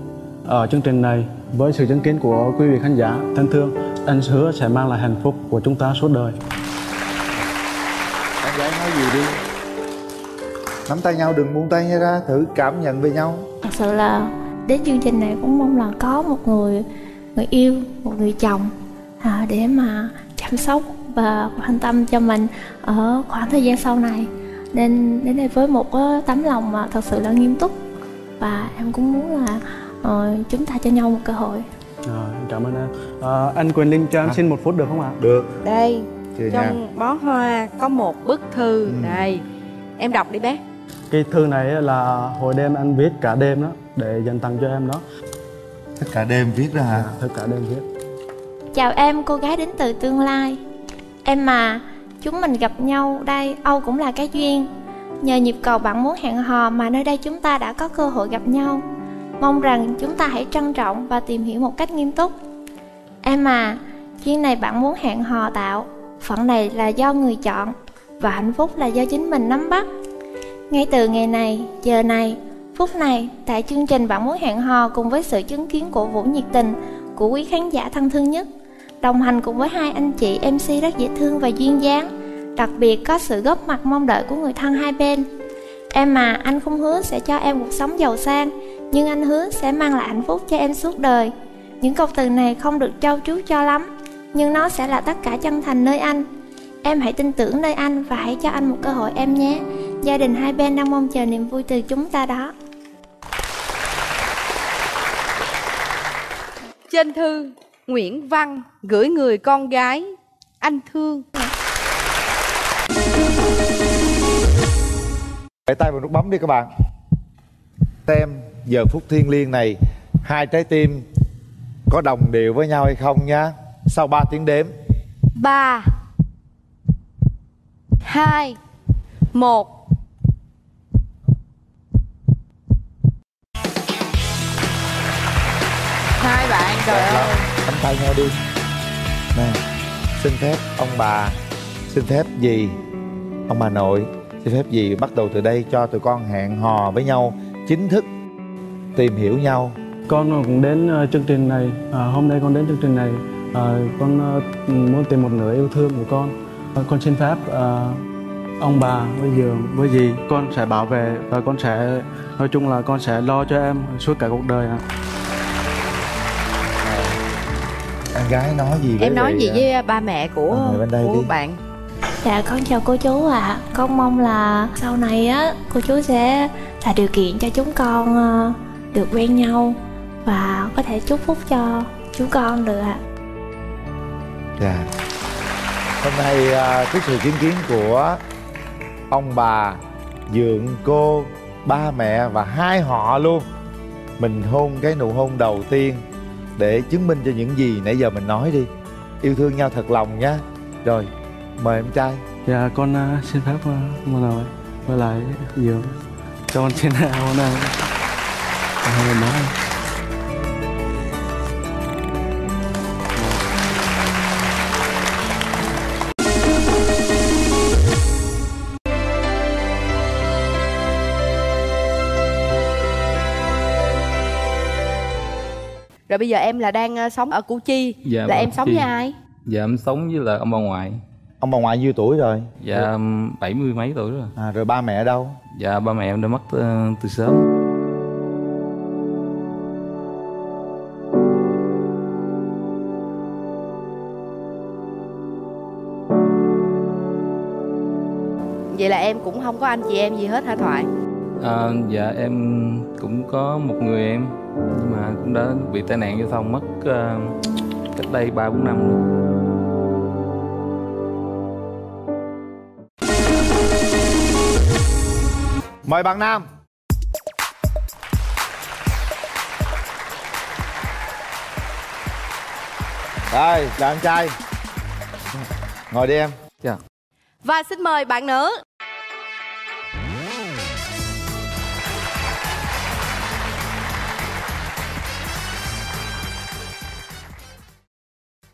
ở chương trình này với sự chứng kiến của quý vị khán giả thân thương anh hứa sẽ mang lại hạnh phúc của chúng ta suốt đời. Em gái nói gì đi? Nắm tay nhau đừng buông tay nhau ra Thử cảm nhận về nhau sự là đến chương trình này cũng mong là có một người người yêu một người chồng à, để mà chăm sóc và quan tâm cho mình ở khoảng thời gian sau này. Nên đến đây với một cái tấm lòng mà thật sự là nghiêm túc. Và em cũng muốn là ờ, chúng ta cho nhau một cơ hội. Rồi, em cảm ơn em à, anh Quyền Linh cho em xin một phút được không ạ? Được. Đây nha. trong bó hoa có một bức thư. Ừ. đây em đọc đi bé cái thư này là hồi đêm anh viết cả đêm đó để dành tặng cho em đó. Tất cả đêm viết ra hả? tất cả đêm viết. Chào em, cô gái đến từ tương lai. Em mà, chúng mình gặp nhau đây, Âu cũng là cái duyên. Nhờ nhịp cầu bạn muốn hẹn hò mà nơi đây chúng ta đã có cơ hội gặp nhau. Mong rằng chúng ta hãy trân trọng và tìm hiểu một cách nghiêm túc. Em à, duyên này bạn muốn hẹn hò tạo Phận này là do người chọn Và hạnh phúc là do chính mình nắm bắt ngay từ ngày này, giờ này, phút này Tại chương trình bạn muốn hẹn hò cùng với sự chứng kiến của Vũ nhiệt tình Của quý khán giả thân thương nhất Đồng hành cùng với hai anh chị MC rất dễ thương và duyên dáng Đặc biệt có sự góp mặt mong đợi của người thân hai bên. Em mà anh không hứa sẽ cho em cuộc sống giàu sang Nhưng anh hứa sẽ mang lại hạnh phúc cho em suốt đời. Những câu từ này không được trau chuốt cho lắm Nhưng nó sẽ là tất cả chân thành nơi anh. Em hãy tin tưởng nơi anh và hãy cho anh một cơ hội em nhé. Gia đình hai bên đang mong chờ niềm vui từ chúng ta đó. Trên thư Nguyễn Văn gửi người con gái Anh thương. Để tay vào nút bấm đi các bạn. Tem giờ phút thiên liêng này Hai trái tim có đồng đều với nhau hay không nhá. Sau 3 tiếng đếm. 3 2 1 trời Đẹp lắm. ơi. Nắm tay nhau đi. Nè Xin phép ông bà Xin phép gì Ông bà nội Xin phép gì bắt đầu từ đây cho tụi con hẹn hò với nhau Chính thức Tìm hiểu nhau. Con cũng đến ờ, chương trình này à, hôm nay con đến chương trình này à, con ờ, muốn tìm một nửa yêu thương của con. À, con xin phép à, ông bà với giường với gì con sẽ bảo vệ và con sẽ nói chung là con sẽ lo cho em suốt cả cuộc đời ạ Anh gái nói gì với em nói gì à, với ba mẹ của ba mẹ bên đây của đi. bạn? Dạ con chào cô chú ạ. Con mong là sau này á cô chú sẽ tạo điều kiện cho chúng con ờ, được quen nhau Và có thể chúc phúc cho chúng con được ạ. Dạ. Hôm nay à, trước sự chứng kiến của ông bà, dượng cô, ba mẹ và hai họ luôn. Mình hôn cái nụ hôn đầu tiên để chứng minh cho những gì nãy giờ mình nói đi. Yêu thương nhau thật lòng nhá Rồi, mời em trai. Dạ con uh, xin phép uh, một lời mời lại giường cho con xin à, hôn em hai người rồi bây giờ em là đang ờ, sống ở Củ Chi. Dạ, là em sống Chi. với ai? Dạ em sống với là ông bà ngoại. Ông bà ngoại nhiêu tuổi rồi? Dạ bảy mươi mấy tuổi rồi. À, Rồi ba mẹ ở đâu? Dạ ba mẹ em đã mất ờ, từ sớm. Vậy là em cũng không có anh chị em gì hết hả thoại? À, Dạ em cũng có một người em Nhưng mà cũng đã bị tai nạn giao thông mất ờ, cách đây ba bốn năm rồi. Mời bạn Nam. Đây, chào anh trai. Ngồi đi em. Dạ. Và xin mời bạn nữ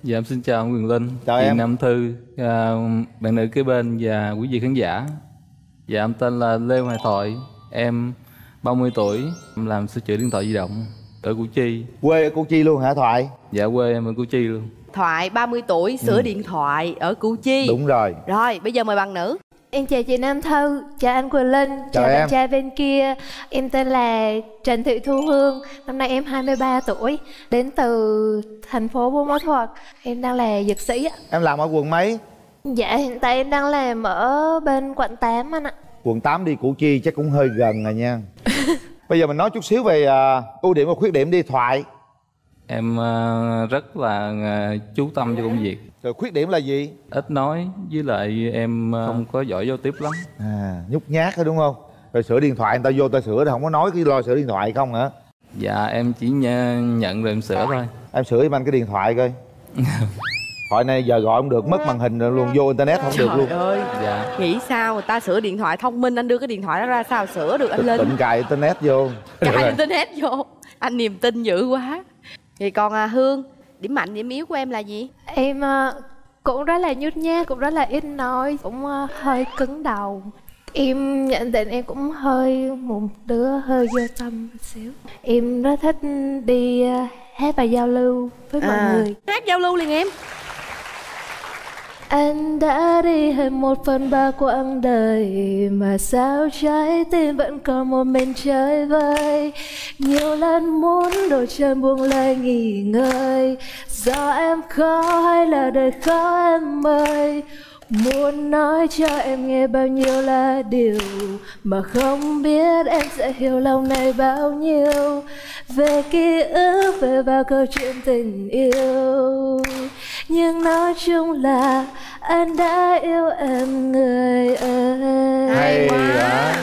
Dạ em xin chào ông Quyền Linh, Chào chị em. Nam Thư, à, bạn nữ kế bên và quý vị khán giả. Dạ em tên là Lê Hoài Thoại, em 30 tuổi, em làm sửa chữa điện thoại di động ở Củ Chi. quê ở Củ Chi luôn hả Thoại Dạ quê em ở Củ Chi luôn. Thoại 30 tuổi sửa Ừ. điện thoại ở Củ Chi đúng rồi Rồi bây giờ mời bạn nữ Em chào chị Nam Thư, chào anh Quyền Linh, Chào chào em. bạn trai bên kia. Em tên là Trần Thị Thu Hương, năm nay em 23 tuổi Đến từ thành phố Buôn Ma Thuột. Em đang là dược sĩ ạ. Em làm ở quận mấy? Dạ hiện tại em đang làm ở bên quận 8 anh ạ. Quận 8 đi Củ Chi chắc cũng hơi gần rồi nha. Bây giờ mình nói chút xíu về à, ưu điểm và khuyết điểm đi Thoại. Em à, rất là à, chú tâm cho công việc, rồi khuyết điểm là gì? Ít nói với lại em à, không. có giỏi giao tiếp lắm. à nhút nhát đó đúng không? Rồi sửa điện thoại người ta vô ta sửa không có nói cái lo sửa điện thoại không hả? Dạ em chỉ nhận rồi em sửa thôi. em sửa giùm anh cái điện thoại coi. Thoại này giờ gọi không được mất màn hình rồi luôn vô internet không được luôn. Trời ơi Dạ. Nghĩ sao người ta sửa điện thoại? Thông minh Anh đưa cái điện thoại đó ra sao sửa được anh Linh tịnh cài internet vô. Cài internet vô. Anh niềm tin dữ quá. Thì còn à, Hương Điểm mạnh điểm yếu của em là gì? Em ờ, cũng rất là nhút nhát, cũng rất là ít nói, cũng ờ, hơi cứng đầu. Em nhận định em cũng hơi một đứa hơi vô tâm một xíu. Em rất thích đi ờ, hát và giao lưu với mọi À, người. Hát giao lưu liền em anh đã đi hết một phần ba quãng đời, Mà sao trái tim vẫn còn một mình chơi vơi? Nhiều lần muốn đổi chân buông lơi nghỉ ngơi. Do em khó hay là đời khó em ơi? Muốn nói cho em nghe bao nhiêu là điều Mà không biết em sẽ hiểu lòng này bao nhiêu Về ký ức, về bao câu chuyện tình yêu. Nhưng nói chung là anh đã yêu em người ơi. Hay quá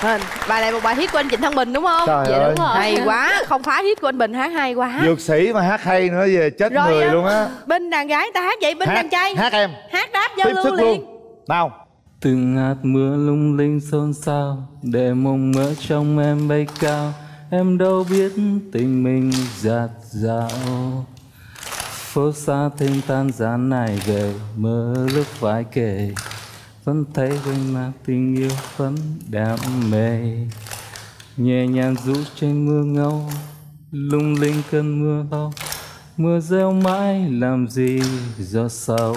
Hình, bài này một bài hit của anh Trịnh Thăng Bình đúng không? Trời dạ ơi. đúng rồi. Hay quá, không phá hit của anh Bình hát hay quá. dược sĩ mà hát hay nữa về chết Rồi, người à, luôn á Bên đàn gái ta hát vậy, bên hát, đàn trai hát em hát đáp giao tiếp lưu sức liền. luôn nào Từng hạt mưa lung linh xôn xao Để mộng mơ trong em bay cao Em đâu biết tình mình giạt dạo Phố xa thêm tan gian này về Mơ lúc phải kể vẫn thấy quanh mang tình yêu vẫn đam mê. Nhẹ nhàng rũ trên mưa ngâu, Lung linh cơn mưa lâu Mưa reo mãi làm gì do sầu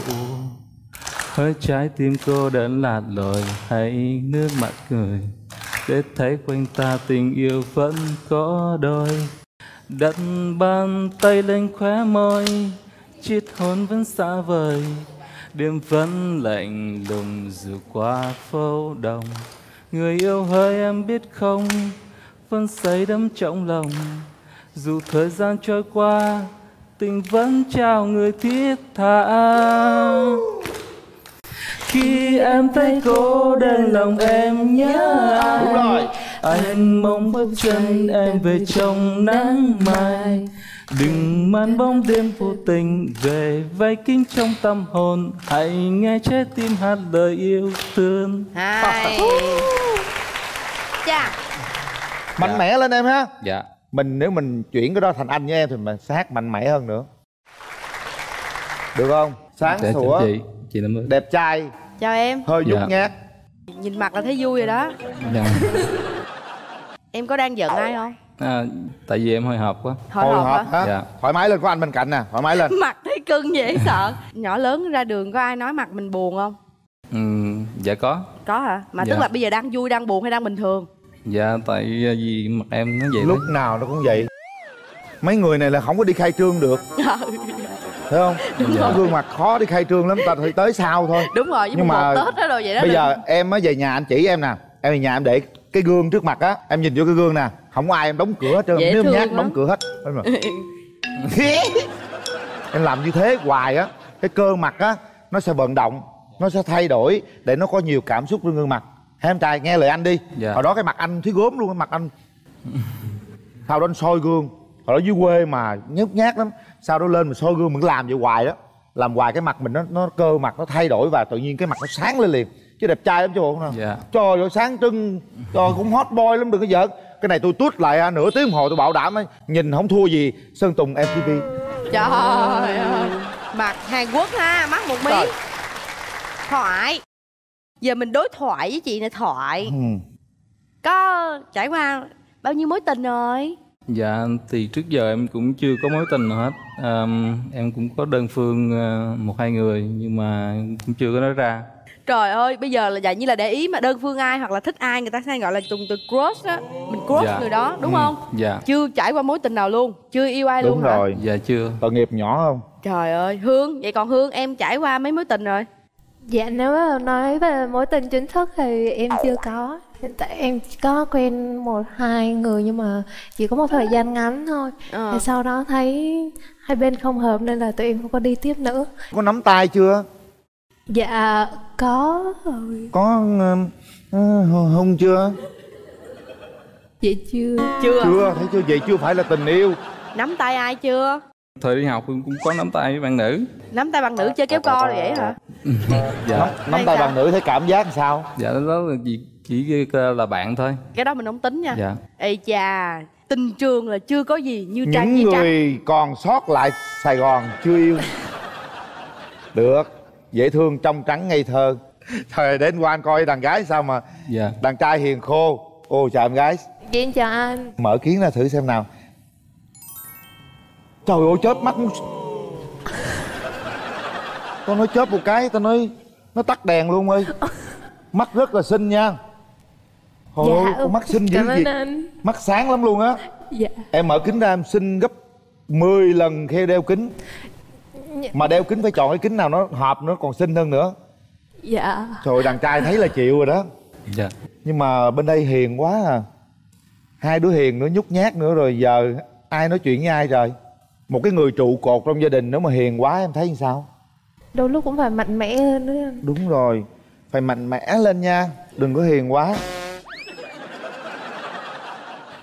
Hơi trái tim cô đơn lạt lời hay nước mắt cười. Để thấy quanh ta tình yêu vẫn có đôi. Đặt bàn tay lên khóe môi chiếc hôn vẫn xa vời. Đêm vẫn lạnh lùng dù qua phố đông. Người yêu hỡi em biết không Vẫn say đắm trong lòng. Dù thời gian trôi qua Tình vẫn trao người thiết tha. Khi em thấy cô đơn lòng em nhớ Đúng rồi. Anh mong bước chân em về trong nắng mai Đừng mang bóng đêm vô tình về vây kính trong tâm hồn Hãy nghe trái tim hát lời yêu thương Hay. Chà, mạnh mẽ lên em ha Dạ mình nếu mình chuyển cái đó thành anh với em thì mình sẽ hát mạnh mẽ hơn nữa được không sáng Dạ, sủa chị Chị đẹp trai chào em. hơi nhút Dạ. nhát Nhìn mặt là thấy vui rồi đó. dạ. Em có đang giận ai không? À, Tại vì em hồi hộp quá Hồi hồi hộp hộp hả? Dạ. thoải mái lên có anh bên cạnh nè thoải mái lên Mặt thấy cưng dễ sợ. Nhỏ lớn ra đường có ai nói mặt mình buồn không? ừ, Dạ có Có hả? Mà Dạ. tức là bây giờ đang vui, đang buồn hay đang bình thường? Dạ tại vì mặt em nó vậy lúc đó nào nó cũng vậy mấy người này là không có đi khai trương được thấy không Dạ. gương mặt khó đi khai trương lắm ta phải tới sau thôi Đúng rồi, Nhưng mà Tết đó rồi vậy đó. bây đừng- giờ em mới về nhà anh chỉ em nè em về nhà em để cái gương trước mặt á em nhìn vô cái gương nè không có ai em đóng cửa hết trơn nếu nhát lắm. đóng cửa hết. Em làm như thế hoài á cái cơ mặt á nó sẽ vận động nó sẽ thay đổi để nó có nhiều cảm xúc trên gương mặt. Hai em trai nghe lời anh đi. Dạ. hồi đó cái mặt anh thấy gốm luôn cái mặt anh. Sau đó anh soi gương hồi đó dưới quê mà nhút nhát lắm sau đó lên mình soi gương mình làm vậy hoài đó. Làm hoài cái mặt mình nó nó cơ mặt nó thay đổi và tự nhiên cái mặt nó sáng lên liền chứ đẹp trai lắm chứ bộ không nào. Dạ. Trời ơi sáng trưng. Trời cũng hot boy lắm đừng có giỡn. Cái này tôi tút lại à, nửa tiếng đồng hồ tôi bảo đảm ấy, nhìn không thua gì sơn tùng mtv trời ơi mặt hàn quốc ha mắt một mí Trời. thoại. Giờ mình đối thoại với chị này thoại. Ừ. có trải qua bao nhiêu mối tình rồi? Dạ thì trước giờ em cũng chưa có mối tình nào hết. À, Em cũng có đơn phương ờ, một hai người nhưng mà cũng chưa có nói ra trời ơi bây giờ là dạng như là để ý mà đơn phương ai hoặc là thích ai người ta sẽ gọi là dùng từ crush á. Mình crush Dạ. người đó đúng Ừ, không? Dạ. Chưa trải qua mối tình nào luôn chưa yêu ai luôn đúng hả? rồi. Dạ chưa. Tội nghiệp nhỏ không? Trời ơi hương vậy còn hương em trải qua mấy mối tình rồi? Dạ nếu mà nói về mối tình chính thức thì em chưa có. Hiện tại em có quen một hai người nhưng mà chỉ có một thời gian ngắn thôi. Ờ. Thì sau đó thấy hai bên không hợp nên là tụi em không có đi tiếp nữa. Có nắm tay chưa Dạ có rồi. Có uh, hôn chưa? Vậy chưa. Chưa. Chưa thấy chưa? Vậy chưa phải là tình yêu. Nắm tay ai chưa? Thời đi học cũng có nắm tay với bạn nữ. Nắm tay bằng nữ chơi kéo co rồi vậy hả? Dạ. Nắm tay bằng nữ thấy cảm giác sao? Dạ đó là chỉ, chỉ là bạn thôi. Cái đó mình không tính nha. Dạ. Ê chà tình trường là chưa có gì như trang những người còn sót lại Sài Gòn chưa yêu. Được dễ thương trong trắng ngây thơ. Thời đến qua anh coi đàn gái sao mà Dạ. đàn trai hiền khô. Ô chào em gái. Dạ em chào anh. Mở kiến ra thử xem nào. Trời ơi chớp mắt. Muốn tao nói chớp một cái tao nói nó tắt đèn luôn ơi. Mắt rất là xinh nha. Hồi Dạ, ơi, con mắt xinh dữ gì anh. mắt sáng lắm luôn á. Dạ. Em mở kính ra em xinh gấp 10 lần khi đeo kính mà đeo kính phải chọn cái kính nào nó hợp nó còn xinh hơn nữa. Dạ. Trời đàn trai thấy là chịu rồi đó. Dạ. Nhưng mà bên đây hiền quá à. Hai đứa hiền nữa nhút nhát nữa rồi giờ ai nói chuyện với ai rồi một cái người trụ cột trong gia đình nếu mà hiền quá em thấy như sao? Đôi lúc cũng phải mạnh mẽ hơn nữa đúng rồi. Phải mạnh mẽ lên nha. Đừng có hiền quá.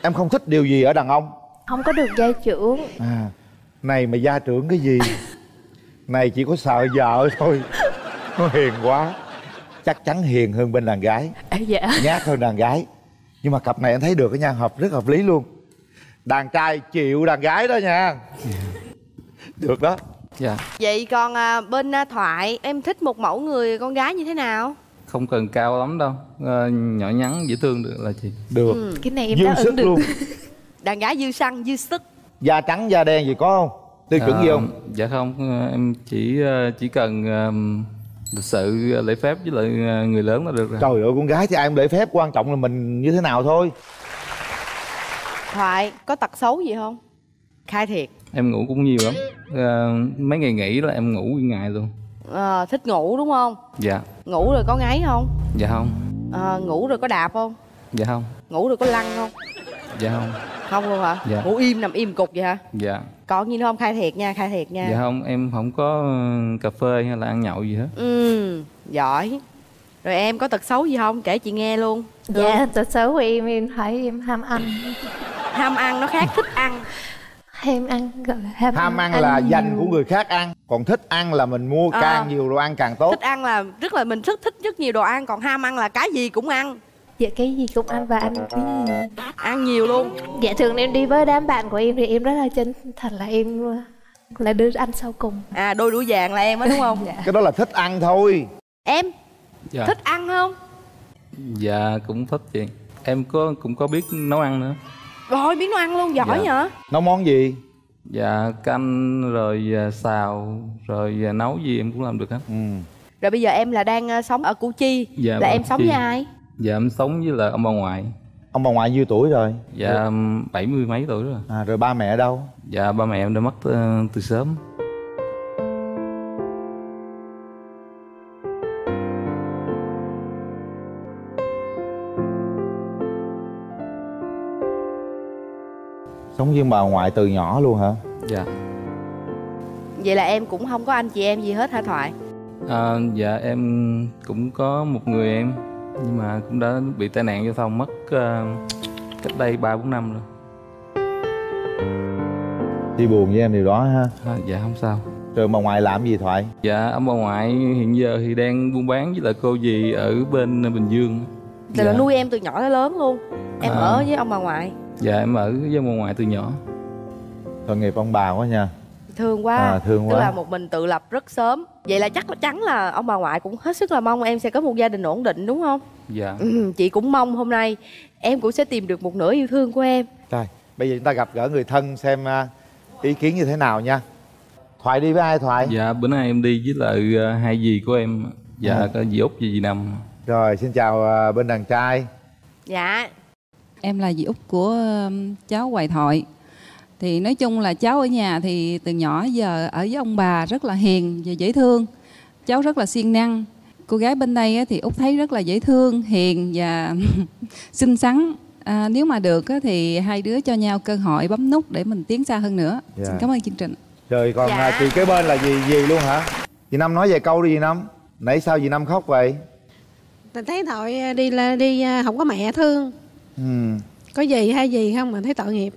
Em không thích điều gì ở đàn ông. Không có được gia trưởng. À này mà gia trưởng cái gì này chỉ có sợ vợ thôi. Nó hiền quá. Chắc chắn hiền hơn bên đàn gái. À, Dạ. Nhát hơn đàn gái. Nhưng mà cặp này anh thấy được cái nha hợp rất hợp lý luôn. Đàn trai chịu đàn gái đó nha. Được đó. Dạ. Vậy còn à, bên à, thoại em thích một mẫu người con gái như thế nào? Không cần cao lắm đâu. Ờ, Nhỏ nhắn dễ thương được là chị. Được. Ừ. Cái này em dư đáp sức ứng được. luôn. Đàn gái dư xăng dư sức. Da trắng da đen gì có không tiêu chuẩn gì Ờ, không Dạ không Ờ, Em chỉ ờ, chỉ cần ờ, lịch sự lễ phép với lại ờ, người lớn là được rồi. Trời ơi con gái thì ai cũng lễ phép quan trọng là mình như thế nào thôi. Thoại có tật xấu gì không? Khai thiệt. Em ngủ cũng nhiều lắm. Ờ, Mấy ngày nghỉ là em ngủ nguyên ngày luôn. Ờ, thích ngủ đúng không? Dạ. Ngủ rồi có ngáy không? Dạ không. Ờ, ngủ rồi có đạp không? Dạ không. Ngủ rồi có lăn không? Dạ không. Không luôn hả? Dạ. ngủ im nằm im cục vậy hả? Dạ còn gì nữa không? Khai thiệt nha khai thiệt nha. Dạ không Em không có ờ, cà phê hay là ăn nhậu gì hết. Ừ giỏi. Rồi em có tật xấu gì không? Kể chị nghe luôn. Dạ tật xấu của em em thấy em ham ăn. Ham ăn nó khác thích ăn. Ham ăn gọi là ham, ham ăn là nhiều. dành của người khác ăn còn thích ăn là mình mua Ờ. càng nhiều đồ ăn càng tốt. Thích ăn là rất là mình rất thích rất nhiều đồ ăn còn ham ăn là cái gì cũng ăn Dạ cái gì cũng ăn và ăn cái gì? Ăn nhiều luôn. Dạ thường em đi với đám bạn của em thì em rất là chân thật là em là đứa ăn sau cùng. À đôi đũa vàng là em á đúng không? Cái đó là thích ăn thôi. Em Dạ. thích ăn không? Dạ cũng thích chị. Em có cũng có biết nấu ăn nữa. Rồi biết nấu ăn luôn giỏi Dạ. hả? Nấu món gì? Dạ canh rồi à, xào rồi à, nấu gì em cũng làm được hết. Ừ. rồi bây giờ em là đang ờ, sống ở củ chi. Dạ, là vâng, em sống Chi. với ai Dạ em sống với là ông bà ngoại. Ông bà ngoại nhiêu tuổi rồi? Dạ bảy mươi mấy tuổi rồi. À, rồi ba mẹ ở đâu? Dạ ba mẹ em đã mất ờ, từ sớm. Sống với bà ngoại từ nhỏ luôn hả? Dạ. Vậy là em cũng không có anh chị em gì hết hả thoại? À, Dạ em cũng có một người em Nhưng mà cũng đã bị tai nạn giao thông mất ờ, cách đây ba bốn năm rồi. Đi buồn với em điều đó ha. À, Dạ không sao. Rồi bà ngoại làm gì thoại? Dạ ông bà ngoại hiện giờ thì đang buôn bán với lại cô dì ở bên Bình Dương. Là dạ. nuôi em từ nhỏ tới lớn luôn. Em À. ở với ông bà ngoại. Dạ em ở với ông bà ngoại từ nhỏ. Tội nghiệp ông bà quá nha thương quá À, thương tức quá. là một mình tự lập rất sớm vậy là chắc chắn là ông bà ngoại cũng hết sức là mong em sẽ có một gia đình ổn định đúng không dạ ừ, chị cũng mong hôm nay em cũng sẽ tìm được một nửa yêu thương của em Rồi, bây giờ chúng ta gặp gỡ người thân xem à, ý kiến như thế nào nha. Thoại đi với ai Thoại? dạ bữa nay em đi với lại ờ, hai dì của em dạ Ừ. có dì út với dì năm Rồi, xin chào à, bên đàn trai. dạ Em là dì út của cháu Hoài Thoại. Thì nói chung là cháu ở nhà thì từ nhỏ giờ ở với ông bà rất là hiền và dễ thương. Cháu rất là siêng năng. Cô gái bên đây á thì út thấy rất là dễ thương, hiền và xinh xắn. À, nếu mà được á thì hai đứa cho nhau cơ hội bấm nút để mình tiến xa hơn nữa. Dạ. Xin cảm ơn chương trình. Rồi còn Dạ. à, chị kế bên là gì gì luôn hả? Dì Năm nói vài câu đi dì Năm. Nãy sao dì Năm khóc vậy? Mình thấy tội đi là đi à, không có mẹ thương Ừ. Có gì hay gì không mà thấy tội nghiệp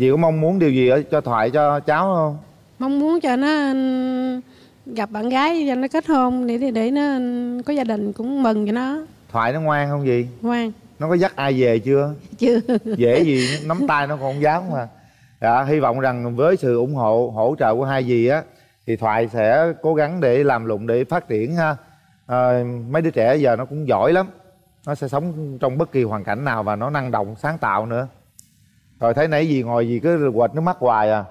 Dì có mong muốn điều gì ở cho Thoại cho cháu không? Mong muốn cho nó ừm, gặp bạn gái cho nó kết hôn để để, để nó ừm, có gia đình cũng mừng cho nó Thoại nó ngoan không dì? ngoan Nó có dắt ai về chưa? chưa Dễ gì nắm tay nó còn không dám mà. Dạ, hy vọng rằng với sự ủng hộ hỗ trợ của hai dì á thì Thoại sẽ cố gắng để làm lụng để phát triển ha. Ờ, mấy đứa trẻ giờ nó cũng giỏi lắm. Nó sẽ sống trong bất kỳ hoàn cảnh nào và nó năng động sáng tạo nữa. Rồi thấy nãy dì ngồi dì cứ quệt nước mắt hoài à.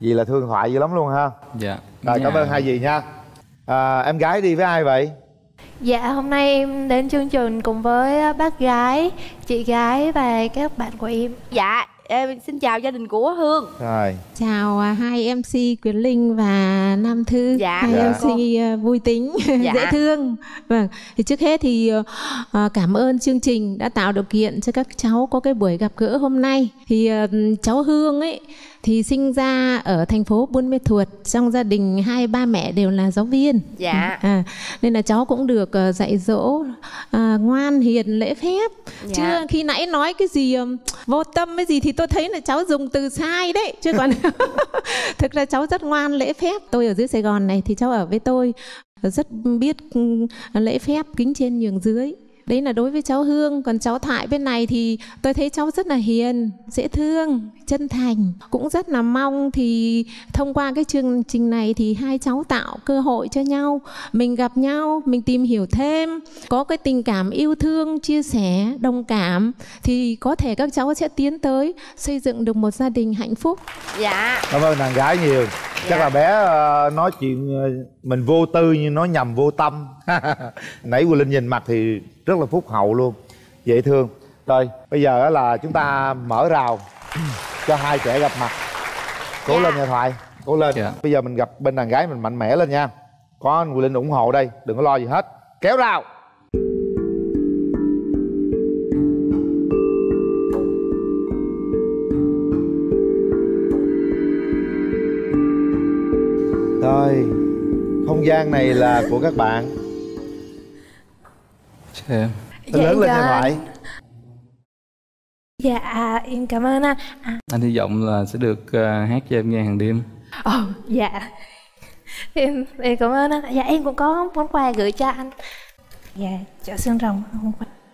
Dì là thương Thoại dữ lắm luôn ha. dạ Rồi cảm Dạ. ơn hai dì nha. À, em gái đi với ai vậy? Dạ hôm nay em đến chương trình cùng với bác gái, chị gái và các bạn của em. Dạ, em xin chào gia đình của Hương. Rồi. Chào à, hai MC Quyền Linh và Nam Thư. Dạ. Hai Dạ. MC à, vui tính, Dạ. dễ thương. Vâng. Thì trước hết thì à, cảm ơn chương trình đã tạo điều kiện cho các cháu có cái buổi gặp gỡ hôm nay. Thì à, cháu Hương ấy thì sinh ra ở thành phố Buôn Mê Thuột trong gia đình hai ba mẹ đều là giáo viên. Dạ. À, nên là cháu cũng được ờ, dạy dỗ à, ngoan hiền lễ phép. Dạ. Chứ khi nãy nói cái gì vô tâm cái gì thì tôi thấy là cháu dùng từ sai đấy, chứ còn thực ra cháu rất ngoan, lễ phép. Tôi ở dưới sài gòn này thì cháu ở với tôi, rất biết lễ phép, kính trên nhường dưới đấy là đối với cháu hương còn cháu thoại bên này thì tôi thấy cháu rất là hiền dễ thương chân thành cũng rất là mong thì thông qua cái chương trình này thì hai cháu tạo cơ hội cho nhau mình gặp nhau mình tìm hiểu thêm có cái tình cảm yêu thương chia sẻ đồng cảm thì có thể các cháu sẽ tiến tới xây dựng được một gia đình hạnh phúc Dạ. Cảm ơn đàn gái nhiều. Chắc là bé ờ, nói chuyện ờ, mình vô tư nhưng nói nhầm vô tâm. Nãy Quỳnh Linh nhìn mặt thì rất là phúc hậu luôn. Dễ thương. Rồi, bây giờ á là chúng ta mở rào cho hai trẻ gặp mặt. Cố lên nha Thoại. Cố lên. Bây giờ mình gặp bên đàn gái mình mạnh mẽ lên nha. Có anh Quỳnh Linh ủng hộ đây, đừng có lo gì hết. Kéo rào. Rồi, không gian này là của các bạn. Dạ. Lớn lên dạ. Thoại. Dạ em cảm ơn anh. À, anh hy vọng là sẽ được ờ, hát cho em nghe hàng đêm ồ, dạ. Em em cảm ơn anh. Dạ em cũng có món quà gửi cho anh. Dạ chợ xương rồng.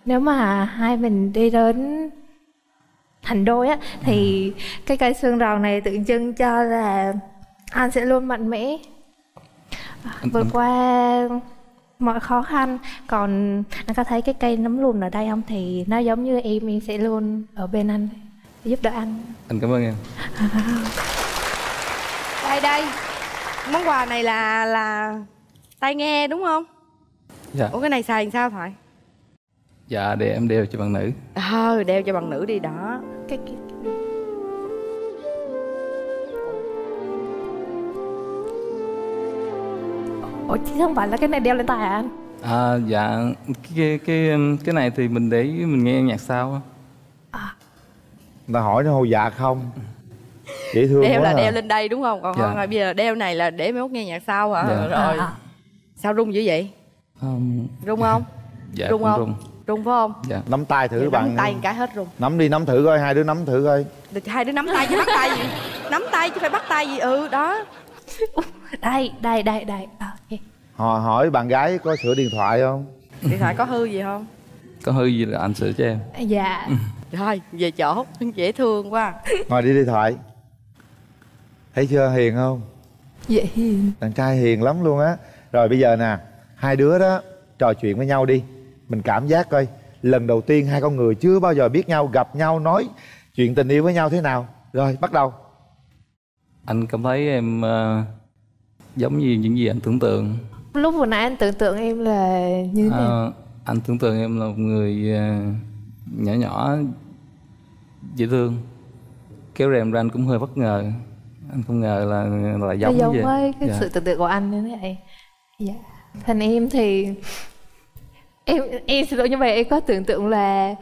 Nếu mà hai mình đi đến thành đôi á thì cái cây xương rồng này tượng trưng cho là anh sẽ luôn mạnh mẽ vượt qua mọi khó khăn còn anh có thấy cái cây nấm lùn ở đây không thì nó giống như em em sẽ luôn ở bên anh giúp đỡ anh anh cảm ơn em Đây đây. Món quà này là là tai nghe đúng không? dạ Ủa cái này xài làm sao Thoại? dạ để em đeo cho bạn nữ Ờ, đeo cho bằng nữ đi đó. cái, cái Ủa chứ không phải là cái này đeo lên tai à anh? à, dạ cái cái cái này thì mình để mình nghe nhạc sao á Người ta hỏi nó hô dạ không? Dễ thương Đeo quá là à. đeo lên đây đúng không? Còn Dạ. không là bây giờ đeo này là để mấy mốt nghe nhạc sau hả? Dạ. Rồi. À, Sao rung dữ vậy? Không. Rung không? Dạ, rung không? rung. Rung phải không? dạ Nắm tay thử Nắm bạn. tay một cái hết rung. Nắm đi nắm thử coi, hai đứa nắm thử coi. Được, hai đứa nắm tay chứ bắt tay gì? Nắm tay chứ phải bắt tay gì? Ừ đó. Đây, đây, đây, đây. À, ok. Hỏi, hỏi bạn gái có sửa điện thoại không? Điện thoại có hư gì không? có hư gì là anh sửa cho em Dạ. Rồi, về chỗ. Dễ thương quá. Ngồi đi điện thoại. Thấy chưa hiền không? Dạ hiền đàn trai hiền lắm luôn á rồi bây giờ nè hai đứa đó trò chuyện với nhau đi mình cảm giác coi lần đầu tiên hai con người chưa bao giờ biết nhau gặp nhau nói chuyện tình yêu với nhau thế nào rồi bắt đầu anh cảm thấy em ờ, giống như những gì anh tưởng tượng. Lúc vừa nãy anh tưởng tượng em là như thế nào? Ờ, anh tưởng tượng em là một người ờ, nhỏ nhỏ dễ thương. Kéo rèm ra anh cũng hơi bất ngờ. Anh không ngờ là là Nó giống, giống vậy. với cái Dạ. sự tưởng tượng của anh như thế này. Dạ. Thành em thì Em em xin lỗi nhưng mà em có tưởng tượng là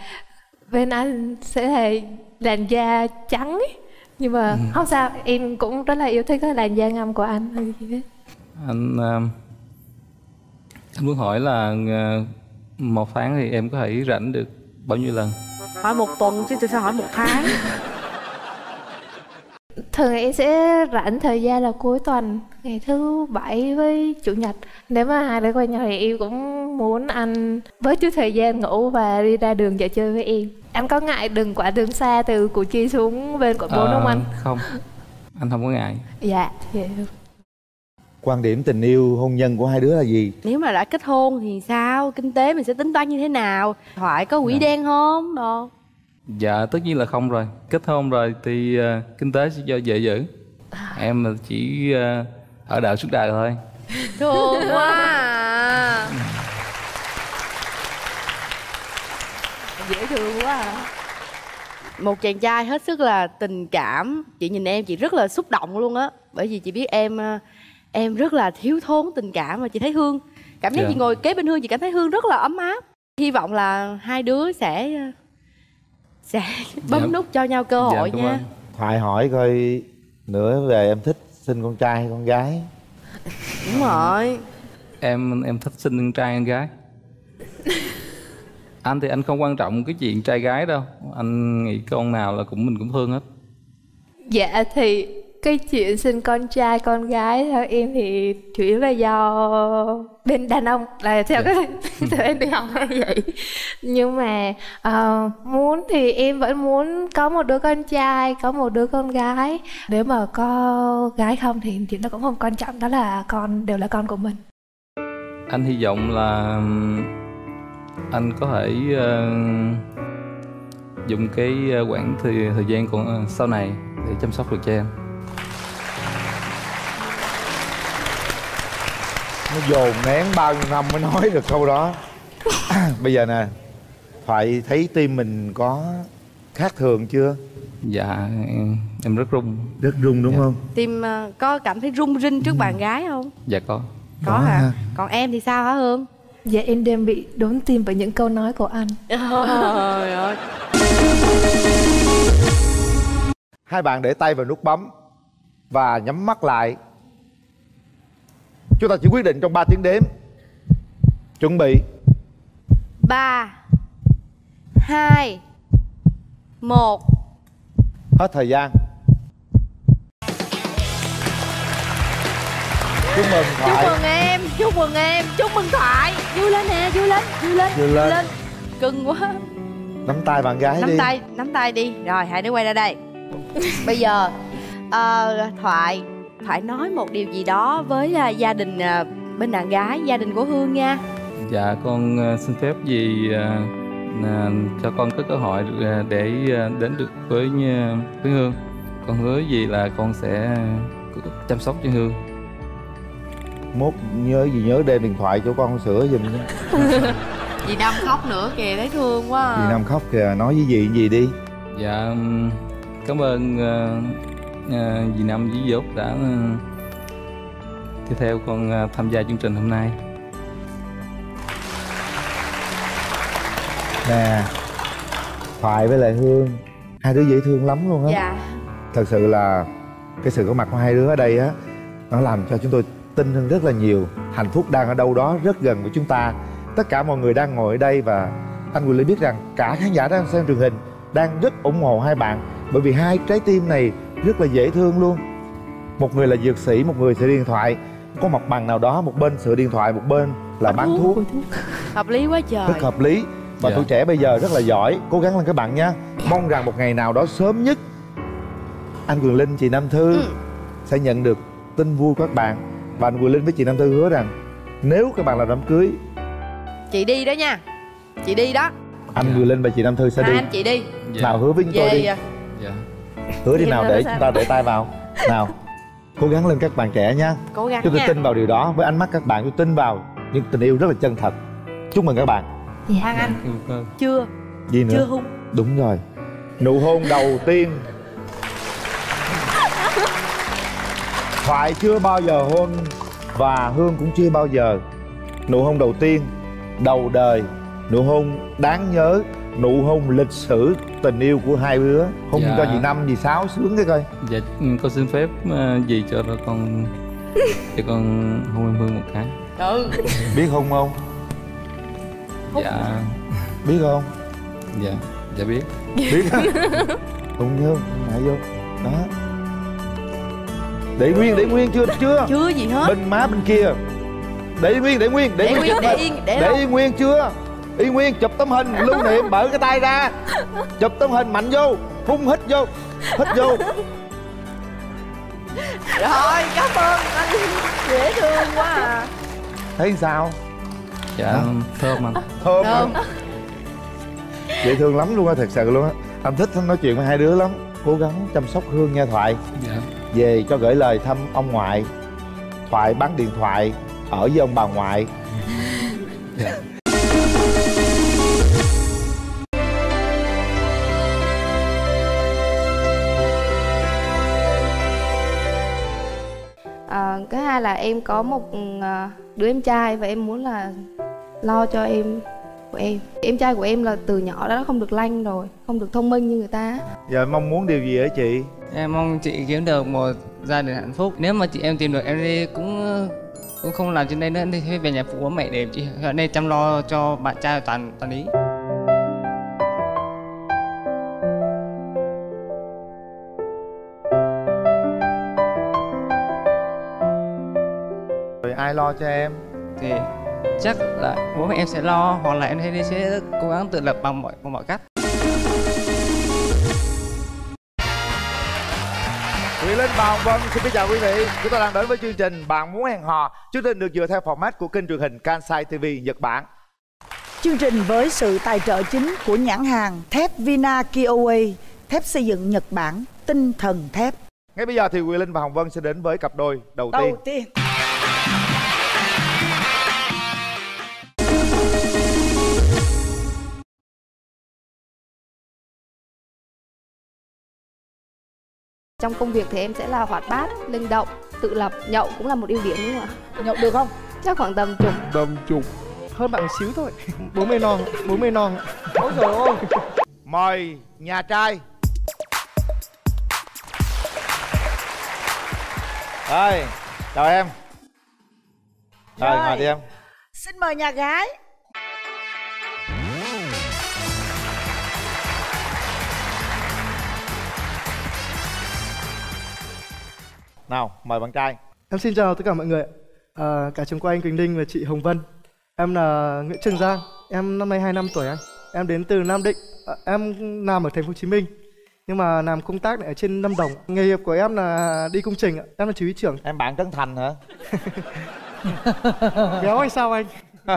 Bên anh sẽ là làn da trắng ấy Nhưng mà Ừ. không sao Em cũng rất là yêu thích cái làn da ngâm của anh. Hay gì hết anh ờ, anh muốn hỏi là ờ, một tháng thì em có thể rảnh được bao nhiêu lần? Hỏi một tuần chứ sao hỏi một tháng Thường em sẽ rảnh thời gian là cuối tuần Ngày thứ bảy với chủ nhật. Nếu mà hai đứa quen nhau thì em cũng muốn anh Với chút thời gian ngủ và đi ra đường dạo chơi với em. Anh có ngại đường quả đường xa từ Củ Chi xuống bên quận 4 Ờ, không anh? không. Anh không có ngại. Dạ, dạ. quan điểm tình yêu hôn nhân của hai đứa là gì? Nếu mà đã kết hôn thì sao? Kinh tế mình sẽ tính toán như thế nào? Thoại có quỹ đen không? Đồ dạ tất nhiên là không rồi. Kết hôn rồi thì ờ, kinh tế sẽ do dễ giữ. Em là chỉ ờ, ở đợi suốt đời thôi. Thương quá à. dễ thương quá à. một chàng trai hết sức là tình cảm. Chị nhìn em chị rất là xúc động luôn á. Bởi vì chị biết em ờ, em rất là thiếu thốn tình cảm và chị thấy hương. Cảm giác Dạ. chị ngồi kế bên hương chị cảm thấy hương rất là ấm áp. Hy vọng là hai đứa sẽ ờ, sẽ bấm Dạ. nút cho nhau cơ hội cảm nha. ơn. thoại hỏi coi nữa về em thích sinh con trai hay con gái? Đúng rồi. Em em thích sinh con trai con gái? Anh thì anh không quan trọng cái chuyện trai gái đâu. Anh nghĩ con nào là cũng mình cũng thương hết. Dạ thì cái chuyện sinh con trai con gái theo em thì chủ yếu là do bên đàn ông. Là theo cái theo em đi học là vậy? Nhưng mà ờ, muốn thì em vẫn muốn có một đứa con trai có một đứa con gái. Nếu mà có gái không thì chuyện đó cũng không quan trọng đó là con đều là con của mình. Anh hy vọng là anh có thể ờ, dùng cái ờ, quãng thời thời gian còn sau này để chăm sóc được cho em nó dồn nén bao nhiêu năm mới nói được câu đó. Bây giờ nè thoại thấy tim mình có khác thường chưa? Dạ em, em rất run. Rất run đúng không? Tim ờ, có cảm thấy rung rinh trước bạn gái không? Dạ có. Có hả? còn em thì sao hả hương? Dạ em đang bị đốn tim bởi những câu nói của anh. Trời ơi. hai bạn để tay vào nút bấm và nhắm mắt lại chúng ta chỉ quyết định trong 3 tiếng đếm. Chuẩn bị. Ba hai một. Hết thời gian. Chúc mừng chúc thoại mừng em chúc mừng em chúc mừng thoại. Vui lên nè vui lên vui lên Vui lên. cưng quá. Nắm tay bạn gái nắm đi. tay nắm tay đi. Rồi hai đứa quay ra đây. Bây giờ ờ, thoại thoại nói một điều gì đó với à, gia đình à, bên đàn gái gia đình của hương nha. Dạ con ờ, xin phép gì cho con có cơ hội để đến được với với hương. Con hứa gì là con sẽ chăm sóc cho hương. Mốt nhớ gì nhớ đem điện thoại cho con sửa giùm nhé chị Năm khóc nữa kìa thấy thương quá à. dì năm khóc kìa nói với dì gì đi? Dạ cảm ơn dì Năm với dì Út đã ờ, đi theo con ờ, tham gia chương trình hôm nay. Nè thoại với lại hương. Hai đứa dễ thương lắm luôn á. Dạ. Thật sự là cái sự có mặt của hai đứa ở đây á nó làm cho chúng tôi tin hơn rất là nhiều. Hạnh phúc đang ở đâu đó rất gần với chúng ta. Tất cả mọi người đang ngồi ở đây và anh Quyền Linh biết rằng cả khán giả đang xem truyền hình đang rất ủng hộ hai bạn. Bởi vì hai trái tim này rất là dễ thương luôn. Một người là dược sĩ một người sửa điện thoại. Có mặt bằng nào đó một bên sửa điện thoại một bên là bán thuốc. hợp lý quá trời. Rất hợp lý. Và Dạ. tuổi trẻ bây giờ rất là giỏi. Cố gắng lên các bạn nha. Mong rằng một ngày nào đó sớm nhất anh Quyền Linh chị Nam Thư sẽ nhận được tin vui của các bạn. Và anh Quỳ Linh với chị Nam Thư hứa rằng nếu các bạn làm đám cưới chị đi đó nha. Chị đi đó. anh Quỳ Linh và chị Nam Thư sẽ hai đi. anh chị đi. Nào hứa với chúng tôi về đi. à, dạ hứa đi nào để sao? chúng ta để tay vào. Nào cố gắng lên các bạn trẻ nha. Cố gắng chúng tôi nha. tin vào điều đó với ánh mắt các bạn tôi tin vào những tình yêu rất là chân thật. Chúc mừng các bạn. Hoàng Anh. Chưa. Gì nữa? Chưa hung. Đúng rồi. Nụ hôn đầu tiên. Thoại chưa bao giờ hôn và hương cũng chưa bao giờ. Nụ hôn đầu tiên đầu đời. Nụ hôn đáng nhớ nụ hôn lịch sử tình yêu của hai đứa. Hôn Dạ. cho chị năm chị sáu sướng cái coi. Dạ ừ, con xin phép ờ, gì cho nó con cho con hôn em hương một cái. Ừ. Biết hôn không? Dạ. Biết không? Dạ dạ biết. Biết. Á hôn vô ngại vô. Đó. Để nguyên để nguyên chưa chưa? Chưa gì hết. Bên má bên kia. Để nguyên để nguyên để, Để nguyên nguyên, để yên, để để yên nguyên chưa yên nguyên chụp tấm hình lưu niệm mở cái tay ra. Chụp tấm hình mạnh vô phun hít vô hít vô. Rồi cảm ơn. Anh dễ thương quá à. Thấy sao? Dạ thơm anh thơm? Thơm. dễ thương lắm luôn á thật sự luôn á. Anh thích nói chuyện với hai đứa lắm. Cố gắng chăm sóc hương nha thoại. Dạ. Về cho gửi lời thăm ông ngoại. Thoại bán điện thoại ở với ông bà ngoại. Dạ cái hai là em có một à, đứa em trai và em muốn là lo cho em của em em trai của em là từ nhỏ đã không được lanh rồi không được thông minh như người ta giờ mong muốn điều gì ở chị Em mong chị kiếm được một gia đình hạnh phúc. Nếu mà chị em tìm được em đi cũng cũng không làm trên đây nữa thì về nhà phụ bố mẹ để chị ở đây chăm lo cho bạn trai toàn toàn ý. Ai lo cho em Thì chắc là bố mẹ em sẽ lo hoặc là em sẽ sẽ cố gắng tự lập bằng mọi bằng mọi cách. Quyền Linh và Hồng Vân xin kính chào quý vị Chúng ta đang đến với chương trình Bạn muốn hẹn hò Chương trình được dựa theo format của kênh truyền hình Kansai TV Nhật Bản Chương trình với sự tài trợ chính của nhãn hàng thép Vina Kiowa, thép xây dựng Nhật Bản, tinh thần thép. Ngay bây giờ thì Quyền Linh và Hồng Vân sẽ đến với cặp đôi đầu, tiên Đầu tiên. Trong công việc thì em sẽ là hoạt bát linh động tự lập. Nhậu cũng là một ưu điểm đúng không ạ? Nhậu được không? Chắc khoảng tầm chục. Đầm chục. Hơn bạn xíu thôi. 40 non 40 non Ôi trời ơi. Mời nhà trai. Rồi, chào em. Rồi, Rồi. ngồi đi em. Xin mời nhà gái. Nào, mời bạn trai. Em xin chào tất cả mọi người à, Cả trường quay anh Quỳnh Linh và chị Hồng Vân. Em là Nguyễn Trường Giang. Em năm nay 25 tuổi anh. Em đến từ Nam Định. À, Em làm ở thành phố Hồ Chí Minh. Nhưng mà làm công tác ở trên Lâm Đồng Nghề nghiệp của em là đi công trình ạ. Em là chỉ huy trưởng. Em bạn Trấn Thành hả? Béo hay sao anh?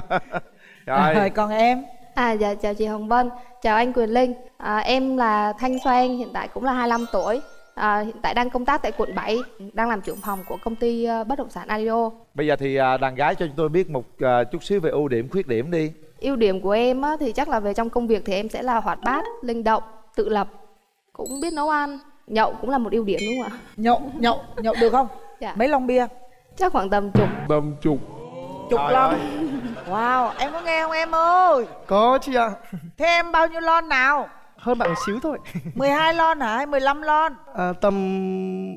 Rồi. Còn em? À dạ chào chị Hồng Vân, chào anh Quyền Linh. À, Em là Thanh Xoan, hiện tại cũng là 25 tuổi à, Hiện tại đang công tác tại quận 7 Đang làm trưởng phòng của công ty ờ, bất động sản Adio Bây giờ thì à, đàn gái cho chúng tôi biết một à, chút xíu về ưu điểm, khuyết điểm đi Ưu điểm của em á, thì chắc là về trong công việc thì em sẽ là hoạt bát, linh động, tự lập Cũng biết nấu ăn Nhậu cũng là một ưu điểm đúng không ạ? Nhậu, nhậu, nhậu được không? Dạ. Mấy lon bia? Chắc khoảng tầm chục Đầm chục Chục Trời lon. ơi. Wow, em có nghe không em ơi? Có chị ạ Thế em bao nhiêu lon nào? Hơn bạn xíu thôi. 12 lon hả? Hay 15 lon? à, Tầm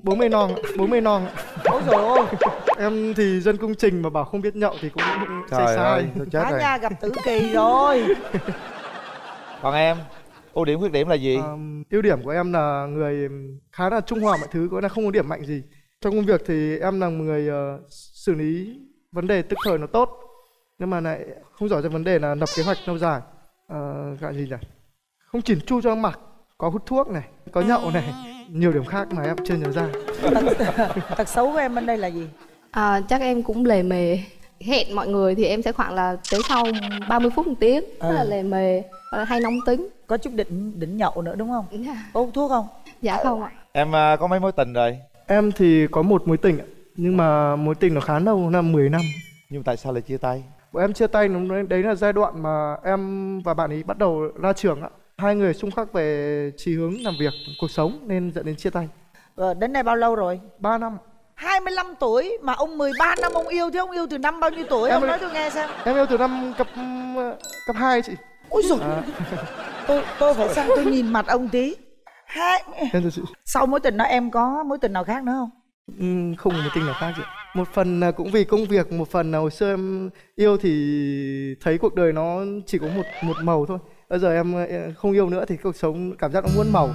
40 non 40 non Ôi trời ơi Em thì dân công trình mà bảo không biết nhậu thì cũng sai Trời sai ơi, tôi chết Cả rồi. nhà gặp tử kỳ rồi. Còn em, ưu điểm, khuyết điểm là gì? ưu điểm của em là người khá là trung hòa mọi thứ có là không có điểm mạnh gì. Trong công việc thì em là một người ờ, xử lý vấn đề tức thời nó tốt nhưng mà lại không giỏi cho vấn đề là lập kế hoạch lâu dài. Uh, gọi gì nhỉ không chỉn chu cho mặc có hút thuốc này có nhậu này nhiều điểm khác mà em chưa nhớ ra. Tật xấu của em bên đây là gì? À, chắc em cũng lề mề. Hẹn mọi người thì em sẽ khoảng là tới sau 30 phút một tiếng rất là Ừ. lề mề và hay nóng tính. Có chút đỉnh đỉnh nhậu nữa đúng không? Uống thuốc không? Dạ không ạ. Em à, có mấy mối tình rồi? Em thì có một mối tình ạ nhưng mà mối tình nó khá lâu năm 10 năm. Nhưng tại sao lại chia tay? Bọn em chia tay đấy, đấy là giai đoạn mà em và bạn ấy bắt đầu ra trường ạ hai người xung khắc về chí hướng làm việc cuộc sống nên dẫn đến chia tay. Rồi, đến nay bao lâu rồi? 3 năm. 25 tuổi mà ông 13 năm ông yêu thì ông yêu từ năm bao nhiêu tuổi? Em ông nói tôi nghe xem. em yêu từ năm cấp cấp 2 chị. Ôi rồi À. tôi tôi phải sang tôi nhìn mặt ông tí. Hai sau mối tình đó em có mối tình nào khác nữa không? Ừm, không một tình nào khác chị một phần là cũng vì công việc một phần là hồi xưa em yêu thì thấy cuộc đời nó chỉ có một một màu thôi bây giờ em eh, không yêu nữa thì cuộc sống cảm giác nó muôn màu.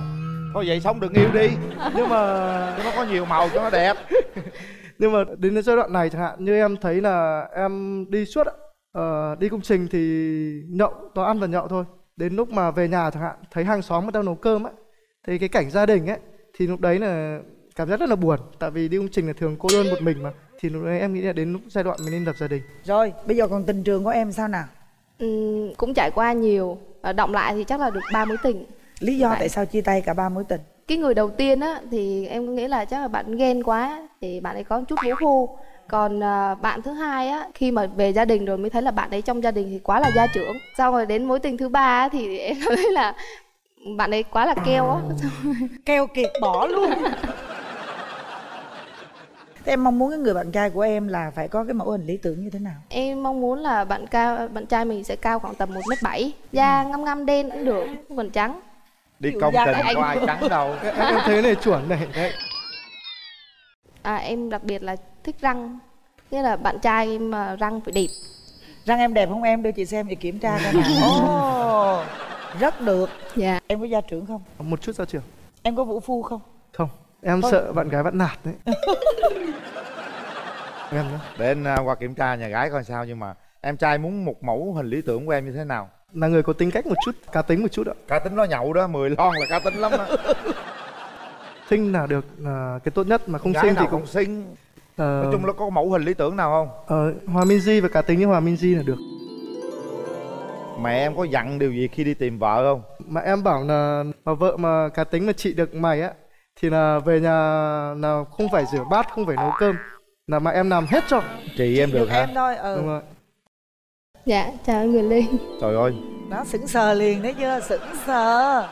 Thôi vậy sống đừng yêu đi. Nhưng mà cho nó có nhiều màu cho nó đẹp. Nhưng mà đến giai đoạn này chẳng hạn như em thấy là em đi suốt Ờ, đi công trình thì nhậu toàn ăn và nhậu thôi. Đến lúc mà về nhà chẳng hạn thấy hàng xóm ta nấu cơm ấy thấy cái cảnh gia đình ấy thì lúc đấy là cảm giác rất là buồn. Tại vì đi công trình là thường cô đơn một mình mà thì lúc đấy em nghĩ là đến lúc giai đoạn mình nên lập gia đình. Rồi bây giờ còn tình trường của em sao nào? Ừm, cũng trải qua nhiều. Ờ, động lại thì chắc là được ba mối tình lý do Vậy. tại sao chia tay cả ba mối tình? Cái người đầu tiên á thì em nghĩ là chắc là bạn ghen quá thì bạn ấy có chút vũ phu còn à, bạn thứ hai á khi mà về gia đình rồi mới thấy là bạn ấy trong gia đình thì quá là gia trưởng. Xong rồi đến mối tình thứ ba á, thì em thấy là bạn ấy quá là keo á. Keo kiệt bỏ luôn Thế em mong muốn cái người bạn trai của em là phải có cái mẫu hình lý tưởng như thế nào? Em mong muốn là bạn cao bạn trai mình sẽ cao khoảng tầm một mét bảy da ngăm ngăm đen cũng được không cần trắng. Đi Kiểu công trình có ai trắng đâu. Em, thấy này chuẩn này đấy. À, em đặc biệt là thích răng nghĩa là bạn trai em mà răng phải đẹp. Răng em đẹp không em? Đưa chị xem để kiểm tra coi nào. Ồ, rất được. Dạ. Em có gia trưởng không? Một chút ra trường em có vũ phu không? Không em Thôi. sợ bạn gái bắt nạt đấy. Em để anh à, qua kiểm tra nhà gái coi sao nhưng mà em trai muốn một mẫu hình lý tưởng của em như thế nào? Là người có tính cách một chút cá tính một chút ạ. Cá tính nó nhậu đó 10 lon là cá tính lắm đó sinh là được là cái tốt nhất mà không Gái sinh nào thì cũng không sinh. Ờ, nói chung là có mẫu hình lý tưởng nào không? Ờ, hòa minh di và cá tính như hòa minh di là được. Mẹ em có dặn điều gì khi đi tìm vợ không? Mà em bảo là mà vợ mà cá tính mà chị được mày á thì là về nhà là không phải rửa bát không phải nấu cơm là mà em làm hết cho chị em được hả? em thôi ừ. Đúng rồi. Dạ chào anh Quyền Linh. Trời ơi. Đó sững sờ liền đấy chưa? Sững sờ.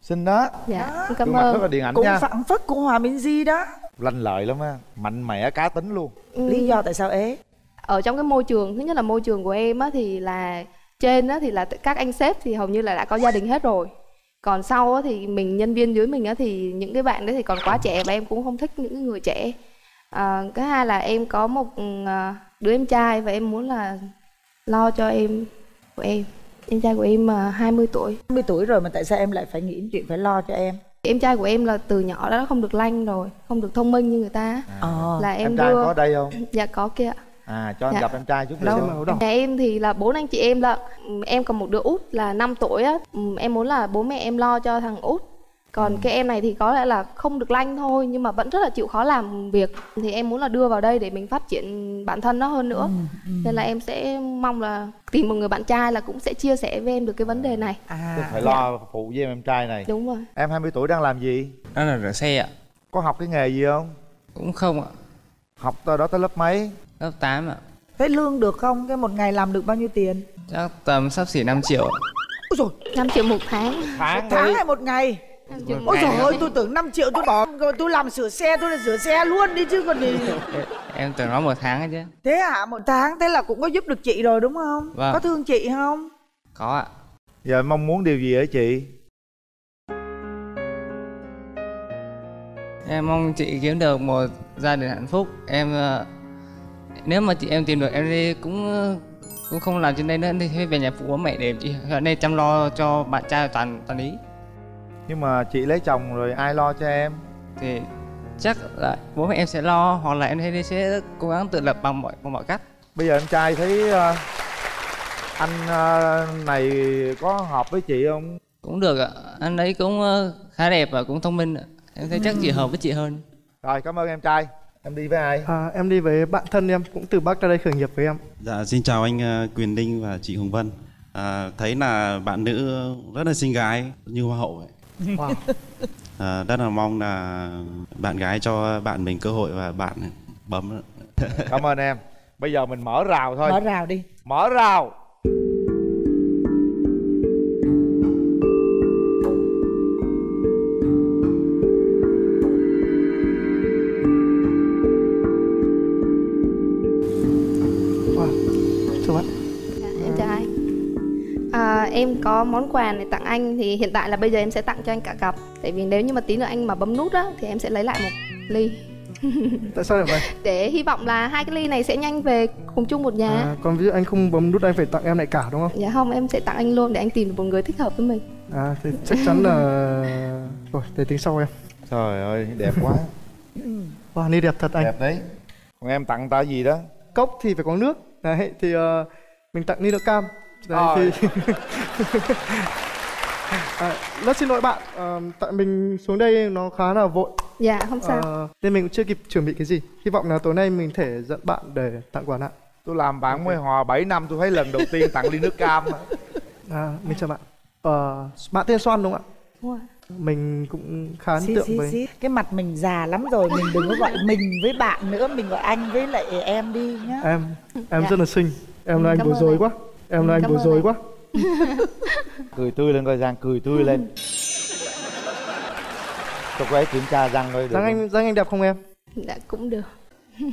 Xinh đó. Dạ em Gương cảm ơn. rất là điện ảnh cũng nha. phản phất của hòa minh di đó. Lanh lợi lắm á mạnh mẽ cá tính luôn. Lý do tại sao ế? Ở trong cái môi trường thứ nhất là môi trường của em á thì là trên á thì là các anh sếp thì hầu như là đã có gia đình hết rồi còn sau á thì mình nhân viên dưới mình á thì những cái bạn đấy thì còn quá trẻ và em cũng không thích những người trẻ. À, cái hai là em có một à, đứa em trai và em muốn là lo cho em của em. Em trai của em à, 20 tuổi. 20 tuổi rồi mà tại sao em lại phải nghĩ đến chuyện phải lo cho em? Em trai của em là từ nhỏ đã không được lanh rồi không được thông minh như người ta. Ờ. là em, em trai đưa có đây không? Dạ có kia à cho em Dạ. gặp em trai chút Đâu? nữa Nhà em thì là bốn anh chị em Ừm, Em còn một đứa út là 5 tuổi á. Em muốn là bố mẹ em lo cho thằng út. Còn cái em này thì có lẽ là không được lanh thôi Nhưng mà vẫn rất là chịu khó làm việc. Thì em muốn là đưa vào đây để mình phát triển bản thân nó hơn nữa. Nên là em sẽ mong là tìm một người bạn trai là cũng sẽ chia sẻ với em được cái vấn đề này. Tức phải lo phụ với em em trai này. Đúng rồi. Em 20 tuổi đang làm gì? Đó là rửa xe ạ. Có học cái nghề gì không? Cũng không ạ. Học tới đó tới lớp mấy Lớp 8 ạ. Thế lương được không? Cái một ngày làm được bao nhiêu tiền? Chắc tầm sắp xỉ 5 triệu ôi rồi 5 triệu một tháng. Tháng một tháng hay một ngày? Ôi trời ơi tôi tưởng 5 triệu tôi bỏ. Rồi tôi làm sửa xe tôi là sửa xe luôn đi chứ còn gì. Em tưởng nó một tháng ấy chứ. Thế hả? Một tháng thế là cũng có giúp được chị rồi đúng không? Vâng. có thương chị không? Có ạ. Giờ mong muốn điều gì ở chị? Em mong chị kiếm được một gia đình hạnh phúc. Em ờ, Nếu mà chị em tìm được em đi cũng cũng không làm trên đây nữa thì về nhà phụ bố mẹ để chị ở đây chăm lo cho bạn trai toàn toàn ý. Nhưng mà chị lấy chồng rồi ai lo cho em? Thì chắc là bố mẹ em sẽ lo hoặc là em thấy sẽ cố gắng tự lập bằng mọi bằng mọi cách. Bây giờ em trai thấy ờ, anh ờ, này có hợp với chị không? Cũng được ạ. Anh ấy cũng ờ, khá đẹp và cũng thông minh em thấy chắc chị hợp với chị hơn. Rồi cảm ơn em trai em đi với ai À, em đi với bạn thân em cũng từ Bắc ra đây khởi nghiệp với em. Dạ, xin chào anh ờ, Quyền Linh và chị Hồng Vân. À, thấy là bạn nữ rất là xinh gái như hoa hậu vậy. Wow. À, rất là mong là bạn gái cho bạn mình cơ hội và bạn bấm. cảm ơn em bây giờ mình mở rào thôi mở rào đi mở rào Em có món quà này tặng anh Thì hiện tại là bây giờ em sẽ tặng cho anh cả cặp Tại vì nếu như mà tí nữa anh mà bấm nút á Thì em sẽ lấy lại một ly Tại sao lại vậy? Để hy vọng là hai cái ly này sẽ nhanh về cùng chung một nhà À, còn ví dụ anh không bấm nút anh phải tặng em lại cả đúng không? Dạ không, em sẽ tặng anh luôn để anh tìm được một người thích hợp với mình À thì chắc chắn là rồi để tính sau em. trời ơi đẹp quá Wow, ni đẹp thật anh. đẹp đấy còn em tặng ta gì đó Cốc thì phải có nước. Đấy thì ờ, mình tặng ni nước cam. Đấy Rồi. thì à, rất xin lỗi bạn, ờ, tại mình xuống đây nó khá là vội. Dạ, không sao Ờ, nên mình cũng chưa kịp chuẩn bị cái gì. Hy vọng là tối nay mình thể dẫn bạn để tặng quà nặng. tôi làm bạn mới hòa 7 năm tôi thấy lần đầu tiên tặng ly nước cam. À, mình chào bạn. Ờ, bạn tên Soan đúng không ạ? Đúng. Mình cũng khá ấn tượng xí, với xí. cái mặt mình già lắm rồi mình đừng có gọi mình với bạn nữa mình gọi anh với lại em đi nhá em. Em Dạ. rất là xinh. Em là anh Cảm bối rối anh. quá. Em là anh bối rối quá. cười tươi lên coi giang cười tươi lên cho cô ấy kiểm tra răng thôi được Răng anh răng anh đẹp không em? Dạ, cũng được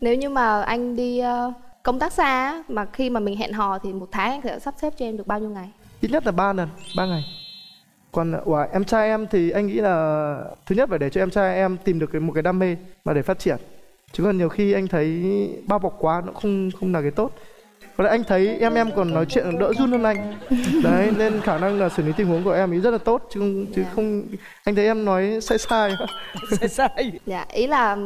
Nếu như mà anh đi ờ, công tác xa Mà khi mà mình hẹn hò thì một tháng anh sẽ sắp xếp cho em được bao nhiêu ngày Ít nhất là 3 lần, 3 ngày. Còn ủa, em trai em thì anh nghĩ là thứ nhất phải để cho em trai em tìm được cái, một cái đam mê mà để phát triển. Chứ còn nhiều khi anh thấy bao bọc quá nó không không là cái tốt. Còn lại anh thấy em em còn nói chuyện đỡ run hơn anh. Đấy nên khả năng là xử lý tình huống của em ấy rất là tốt chứ không- chứ không anh thấy em nói sai sai. sai sai. Dạ, ý là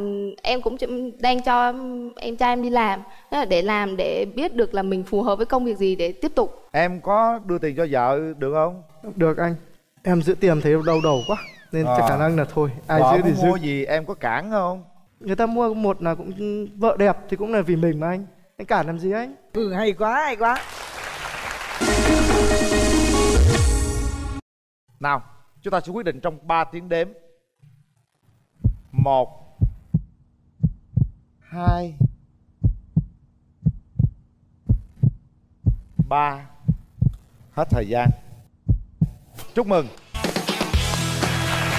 em cũng đang cho em trai em đi làm là để làm để biết được là mình phù hợp với công việc gì để tiếp tục em có đưa tiền cho vợ được không Được anh. Em giữ tiền thấy đau đầu quá nên chắc khả năng là thôi ai vợ giữ thì giữ. mua gì em có cản không người ta mua một là cũng vợ đẹp thì cũng là vì mình mà anh anh cản làm gì anh? Ừ hay quá hay quá. Nào chúng ta sẽ quyết định trong 3 tiếng đếm. Một hai ba. Hết thời gian. Chúc mừng.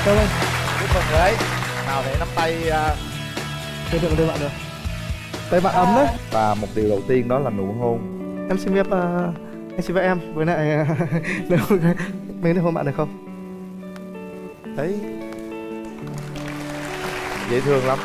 Cảm ơn chúc mừng đấy. Nào để nắm tay à, được được được bạn được tay bạn ấm đấy. Và một điều đầu tiên đó là nụ hôn. Em xin phép uh, anh xin phép em. Với lại uh, mình được hôn bạn được không? Đấy dễ thương lắm